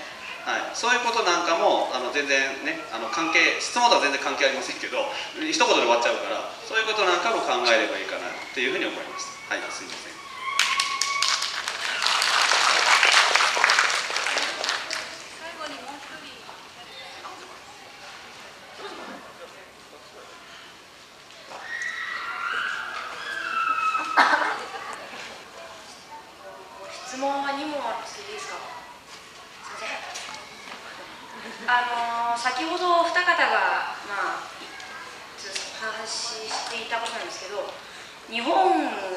はい、そういうことなんかもあの全然ねあの関係質問とは全然関係ありませんけど一言で終わっちゃうからそういうことなんかも考えればいいかなっていうふうに思います。はいすいません質問は2問あるんですけどいいですかすいませんあのー先ほどお二方がまあ話していたことなんですけど日本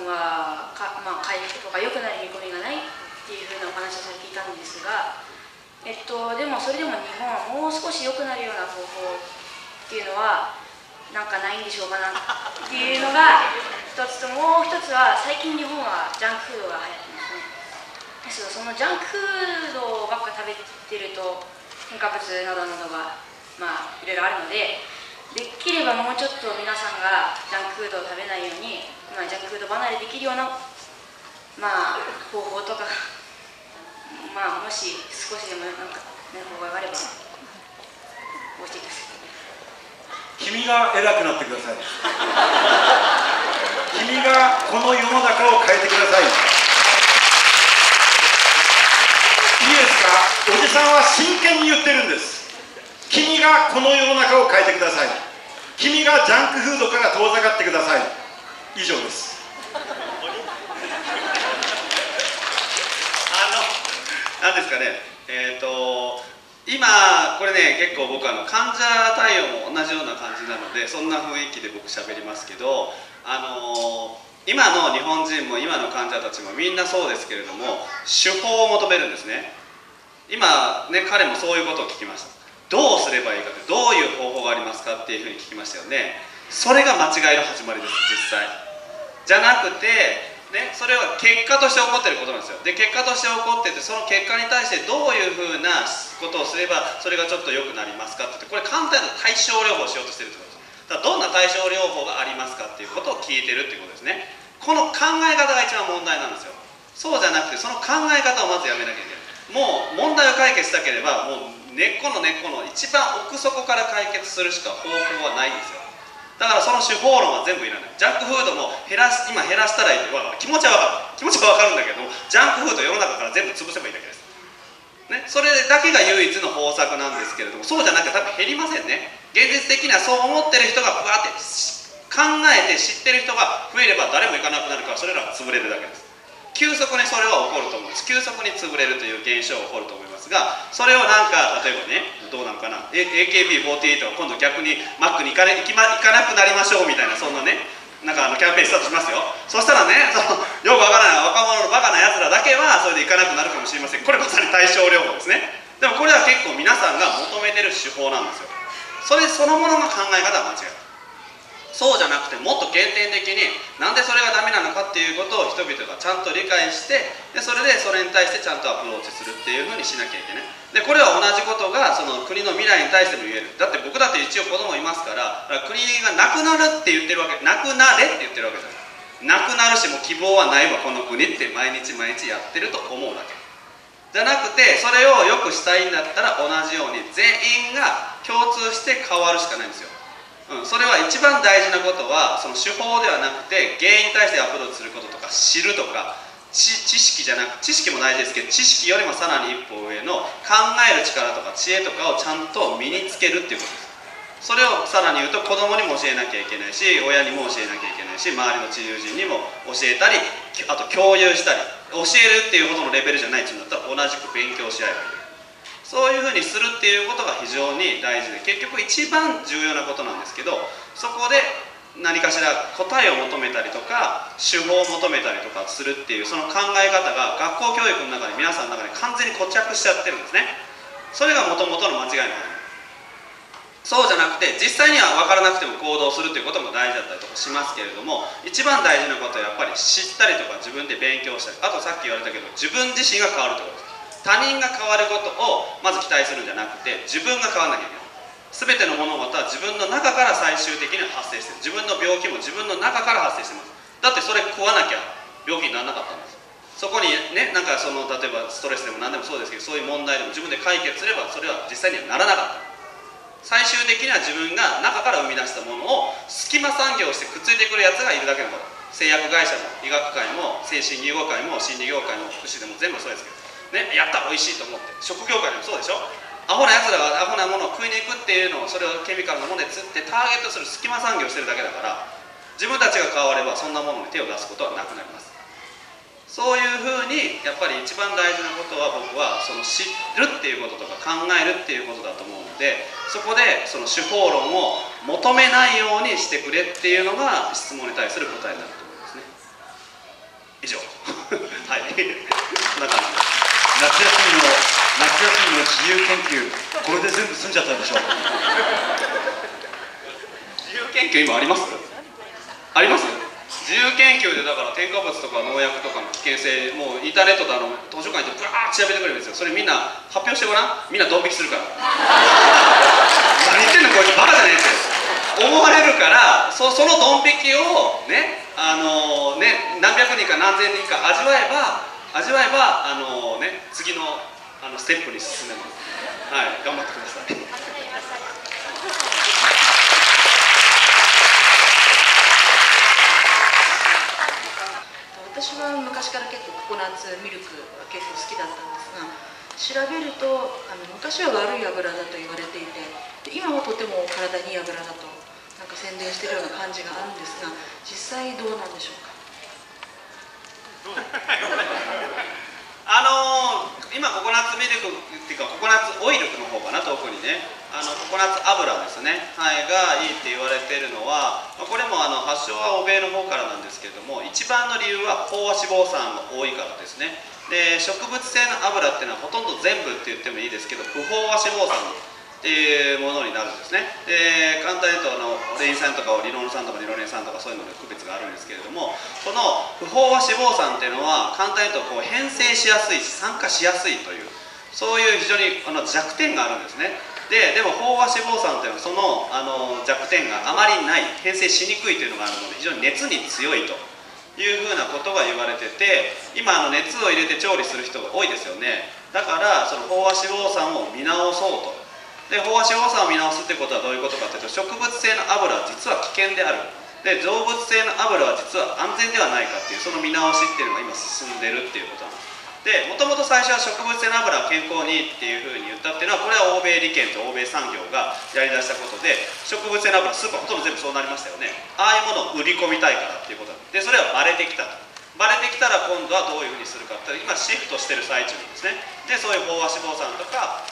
はか、まあ、回復とか良くなる見込みがないっていうふうなお話をされていたんですがえっとでもそれでも日本はもう少し良くなるような方法っていうのはなんかないんでしょうかなっていうのが一つともう一つは最近日本はジャンクフードが流行ってますね。そうそのジャンクフードばっか食べてると添加物などなどがまあいろいろあるのでできればもうちょっと皆さんがジャンクフードを食べないように、まあ、ジャンクフード離れできるようなまあ方法とかまあもし少しでもなんかね方法があれば教えてください。君が偉くなってください。君がこの世の中を変えてください。いいですか？おじさんは真剣に言ってるんです。君がこの世の中を変えてください。君がジャンクフードから遠ざかってください。以上です。あのなんですかね？えっ、と今これね結構僕あの患者対応も同じような感じなのでそんな雰囲気で僕喋りますけどあの今の日本人も今の患者たちもみんなそうですけれども手法を求めるんですね。今ね彼もそういうことを聞きました。どうすればいいかってどういう方法がありますかっていうふうに聞きましたよね。それが間違いの始まりです実際。じゃなくてね、それは結果として起こってることなんですよ。で結果として起こっててその結果に対してどういうふうなことをすればそれがちょっと良くなりますかってってこれ簡単な対症療法をしようとしてるってことです。だからどんな対症療法がありますかっていうことを聞いてるっていうことですね。この考え方が一番問題なんですよ。そうじゃなくてその考え方をまずやめなきゃいけない。もう問題を解決したければもう根っこの根っこの一番奥底から解決するしか方法はないんですよ。だからその手法論は全部いらない。ジャンクフードも減らす今減らしたらいいって気持ちは分かる。気持ちは分かるんだけどもジャンクフード世の中から全部潰せばいいだけです。ね、それだけが唯一の方策なんですけれどもそうじゃなくて多分減りませんね。現実的にはそう思ってる人がぶわって考えて知ってる人が増えれば誰も行かなくなるからそれらは潰れるだけです。急速にそれは起こると思うんです。急速に潰れるという現象が起こると思いますがそれをなんか例えばねどうなんかな。AKB48 が今度逆にマックに行か,、ね、行きま行かなくなりましょうみたいなそんなねなんかあのキャンペーンスタートしますよ。そしたらねそのよくわからない若者のバカなやつらだけはそれで行かなくなるかもしれません。これまさに対症療法ですね。でもこれは結構皆さんが求めてる手法なんですよ。それそのものの考え方は間違い。そうじゃなくてもっと原点的になんでそれがダメなのかっていうことを人々がちゃんと理解してでそれでそれに対してちゃんとアプローチするっていうふうにしなきゃいけない。でこれは同じことがその国の未来に対しても言える。だって僕だって一応子供いますから国がなくなるって言ってるわけなくなれって言ってるわけじゃない。なくなるしも希望はないわこの国って毎日毎日やってると思うだけ。じゃなくてそれを良くしたいんだったら同じように全員が共通して変わるしかないんですよ。うん、それは一番大事なことはその手法ではなくて原因に対してアプローチすることとか知るとか知識じゃなく知識も大事ですけど知識よりもさらに一歩上の考える力とか知恵とかをちゃんと身につけるっていうことです。それをさらに言うと子供にも教えなきゃいけないし親にも教えなきゃいけないし周りの知友人にも教えたりあと共有したり教えるっていうほどのレベルじゃないっていうんだったら同じく勉強し合えばいい。そういうふうにするっていうことが非常に大事で結局一番重要なことなんですけどそこで何かしら答えを求めたりとか手法を求めたりとかするっていうその考え方が学校教育の中で皆さんの中で完全に固着しちゃってるんですね。それがもともとの間違いなんです。そうじゃなくて実際には分からなくても行動するということも大事だったりとかしますけれども一番大事なことはやっぱり知ったりとか自分で勉強したりあとさっき言われたけど自分自身が変わるということです。他人が変わることをまず期待するんじゃなくて自分が変わらなきゃいけない。全ての物事は自分の中から最終的に発生してる。自分の病気も自分の中から発生してます。だってそれ食わなきゃ病気にならなかったんです。そこにねなんかその例えばストレスでも何でもそうですけどそういう問題でも自分で解決すればそれは実際にはならなかった。最終的には自分が中から生み出したものを隙間産業をしてくっついてくるやつがいるだけのこと。製薬会社も医学界も精神医療界も心理業界も福祉でも全部そうですけど。ね、やった美味しいと思って。食業界でもそうでしょ？アホなやつらがアホなものを食いに行くっていうのをそれをケミカルなもので釣ってターゲットする隙間産業してるだけだから自分たちが変わればそんなものに手を出すことはなくなります。そういうふうにやっぱり一番大事なことは僕はその知るっていうこととか考えるっていうことだと思うのでそこでその手法論を求めないようにしてくれっていうのが質問に対する答えになると思いますね。以上。*laughs* はい。*laughs* こんな感じです。夏休みの夏休みの自由研究これで全部済んじゃったでしょう。自由研究今あります？あります？自由研究でだから添加物とか農薬とかの危険性もうインターネットであの図書館行ってブワーッ調べてくれるんですよ。それみんな発表してごらん？みんなドン引きするから。何言ってんのこいつバカじゃねえって。思われるからそそのドン引きをねあのね何百人か何千人か味わえば味わえばあのね次のあのステップに進めます。はい頑張ってください。私は昔から結構ココナッツミルクが結構好きだったんですが調べるとあの昔は悪い油だと言われていて今はとても体にいい油だとなんか宣伝してるような感じがあるんですが実際どうなんでしょうか？あのー、今ココナッツミルクっていうかココナッツオイルの方かな特にね。あのココナッツ油ですね、はい、がいいって言われてるのはまあこれもあの発祥は欧米の方からなんですけども一番の理由は飽和脂肪酸が多いからですね。で植物性の油っていうのはほとんど全部って言ってもいいですけど不飽和脂肪酸っていうものになるんですね。で簡単に言うとあのレイン酸とかリノール酸とかリノレン酸とかそういうので区別があるんですけれどもこの不飽和脂肪酸っていうのは簡単に言うとこう変性しやすい酸化しやすいというそういう非常にあの弱点があるんですね。ででも飽和脂肪酸っていうのはそのあの弱点があまりない変性しにくいというのがあるので非常に熱に強いと。いうふうなことが言われてて今あの熱を入れて調理する人が多いですよね。だからその飽和脂肪酸を見直そうと。で飽和脂肪酸を見直すってことはどういうことかというと植物性の油は実は危険である。で動物性の油は実は安全ではないかっていうその見直しっていうのが今進んでるっていうことなんです。でもともと最初は植物性の油は健康にいいっていうふうに言ったっていうのはこれは欧米利権と欧米産業がやりだしたことで植物性の油スーパーほとんど全部そうなりましたよね。ああいうものを売り込みたいからっていうことです。でそれはバレてきたと。バレてきたら今度はどういうふうにするかって今シフトしてる最中なんですね。でそういう飽和脂肪酸とか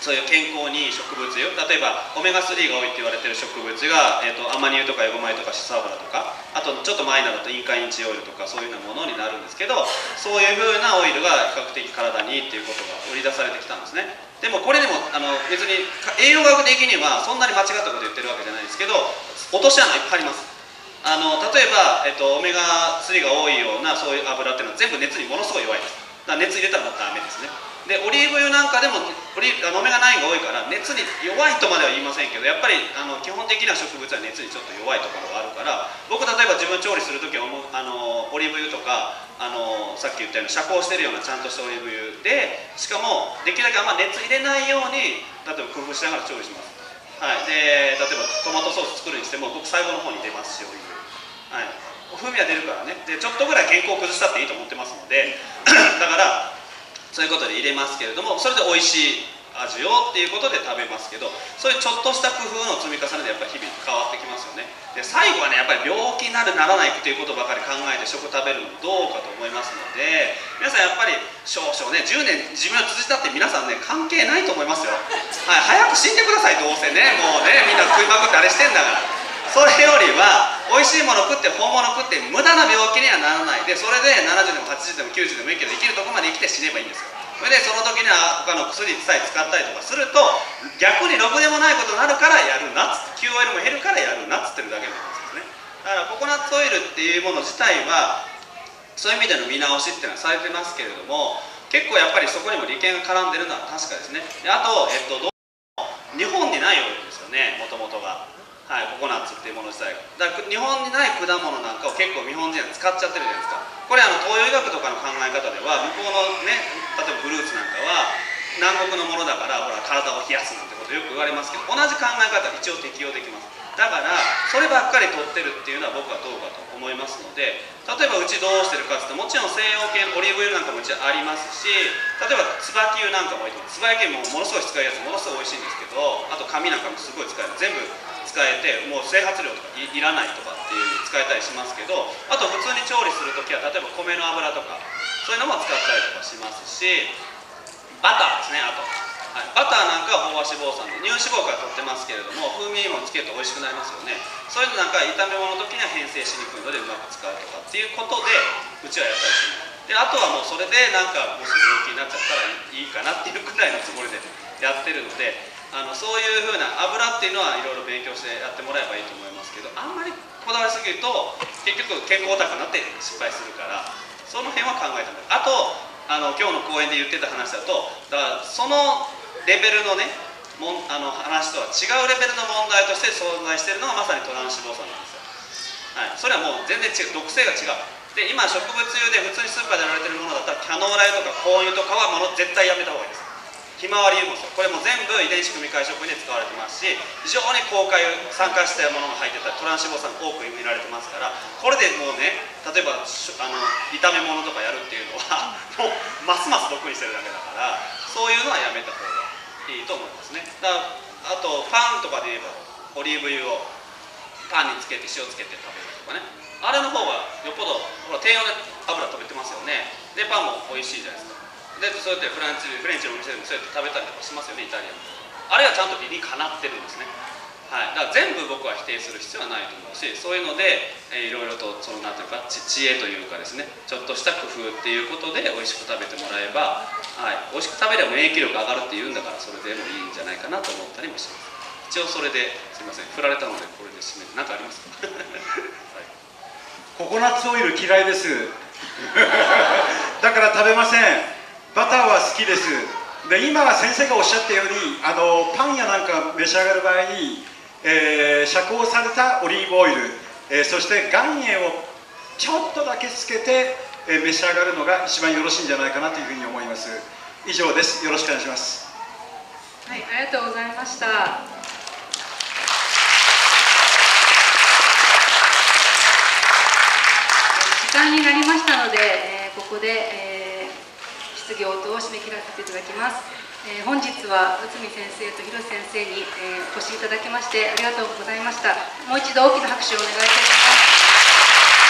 そういう健康にいい植物油例えばオメガ3が多いって言われてる植物が、えーと、アマニ油とかエゴマ油とかシソ油とかあとちょっとマイナーだとインカインチオイルとかそういうようなものになるんですけどそういう風なオイルが比較的体にいいっていうことが売り出されてきたんですね。でもこれでもあの別に栄養学的にはそんなに間違ったこと言ってるわけじゃないですけど落とし穴いっぱいあります。あの例えば、えっと、オメガ3が多いようなそういう油っていうのは全部熱にものすごい弱いです。だから熱入れたらもうダメですね。でオリーブ油なんかでもオリあのオメガ9が多いから熱に弱いとまでは言いませんけどやっぱりあの基本的な植物は熱にちょっと弱いところがあるから僕例えば自分調理する時はあのオリーブ油とかあのさっき言ったように遮光してるようなちゃんとしたオリーブ油でしかもできるだけあんま熱入れないように例えば工夫しながら調理します、はい、で例えばトマトソース作るにしても僕最後の方に入れますしオリーブ油、はい、風味は出るからね。でちょっとぐらい健康を崩したっていいと思ってますのでだからそういうことで入れますけれどもそれで美味しい味をっていうことで食べますけどそういうちょっとした工夫の積み重ねでやっぱり日々変わってきますよね。で最後はねやっぱり病気になるならないっていうことばかり考えて食食べるのどうかと思いますので皆さんやっぱり少々ね10年寿命続いたって皆さんね関係ないと思いますよ、はい、早く死んでくださいどうせね。もうねみんな食いまくってあれしてんだから。それよりは美味しいもの食って本物食って無駄な病気にはならない。でそれで70でも80でも90でもいいけど生きるとこまで生きて死ねばいいんですよ。それでその時には他の薬さえ使ったりとかすると逆にろくでもないことになるからやるなっつって QOL も減るからやるなっつってるだけの話ですね。だからココナッツオイルっていうもの自体はそういう意味での見直しっていうのはされてますけれども結構やっぱりそこにも利権が絡んでるのは確かですね。であと、えっと、日本にないオイルですよね。もともとが。はい、ココナッツっていうもの自体が。だから日本にない果物なんかを結構日本人は使っちゃってるじゃないですか。これあの東洋医学とかの考え方では向こうのね例えばフルーツなんかは南国のものだからほら体を冷やすなんてことよく言われますけど同じ考え方一応適用できます。だからそればっかり取ってるっていうのは僕はどうかと思いますので例えばうちどうしてるかっていうともちろん西洋系オリーブ油なんかもうちありますし例えば椿油なんかもいいと思う。椿油もものすごい使いやすいものすごい美味しいんですけどあと紙なんかもすごい使える全部使えてもう整髪料とかいらないとかっていう使えたりしますけどあと普通に調理する時は例えば米の油とかそういうのも使ったりとかしますしバターですねあと、はい、バターなんかは飽和脂肪酸で乳脂肪から取ってますけれども風味もつけると美味しくなりますよね。そういうのなんか炒め物の時には変性しにくいのでうまく使うとかっていうことでうちはやったりします。であとはもうそれでなんかもし病気になっちゃったらいいかなっていうくらいのつもりでやってるのであのそういうふうな油っていうのはいろいろ勉強してやってもらえばいいと思いますけどあんまりこだわりすぎると結局健康オタクになって失敗するからその辺は考えてもらう。あとあの今日の講演で言ってた話だとだからそのレベルのねもんあの話とは違うレベルの問題として存在してるのがまさにトランス脂肪酸なんですよ、はい、それはもう全然違う。毒性が違う。で今植物油で普通にスーパーで売られてるものだったらキャノーラ油とかコーン油とかはもの絶対やめた方がいいです。ひまわりもこれも全部遺伝子組み換え食品で使われてますし非常に高海酸化したものが入ってたトランス脂肪酸多く入れられてますからこれでもうね例えばあの炒め物とかやるっていうのは *laughs* もうますます毒にしてるだけだからそういうのはやめた方がいいと思いますね。だあとパンとかで言えばオリーブ油をパンにつけて塩つけて食べるとかね。あれの方がよっぽどほら低温で油食べてますよね。でパンも美味しいじゃないですか。でそうやってフランチフレンチのお店でもそうやって食べたりとかしますよねイタリアあれはちゃんと理にかなってるんですね。はい、だから全部僕は否定する必要はないと思うしそういうので、えー、いろいろとそのなんていうか知恵というかですねちょっとした工夫っていうことで美味しく食べてもらえば、はい、美味しく食べれば免疫力上がるっていうんだからそれでもいいんじゃないかなと思ったりもします。一応それですいません。振られたのでこれで締める。何かありますか、*laughs* はい、ココナッツオイル嫌いです。*laughs* だから食べません。バターは好きです。で今先生がおっしゃったようにあのパンやなんか召し上がる場合に、えー、遮光されたオリーブオイル、えー、そして岩塩をちょっとだけつけて、えー、召し上がるのが一番よろしいんじゃないかなというふうに思います。以上です。よろしくお願いします。はいありがとうございました。時間になりましたので、えー、ここで、えー質疑応答を締め切らせていただきます、えー、本日は内海先生と広瀬先生に、えー、お越しいただきましてありがとうございました。もう一度大きな拍手をお願いいたします。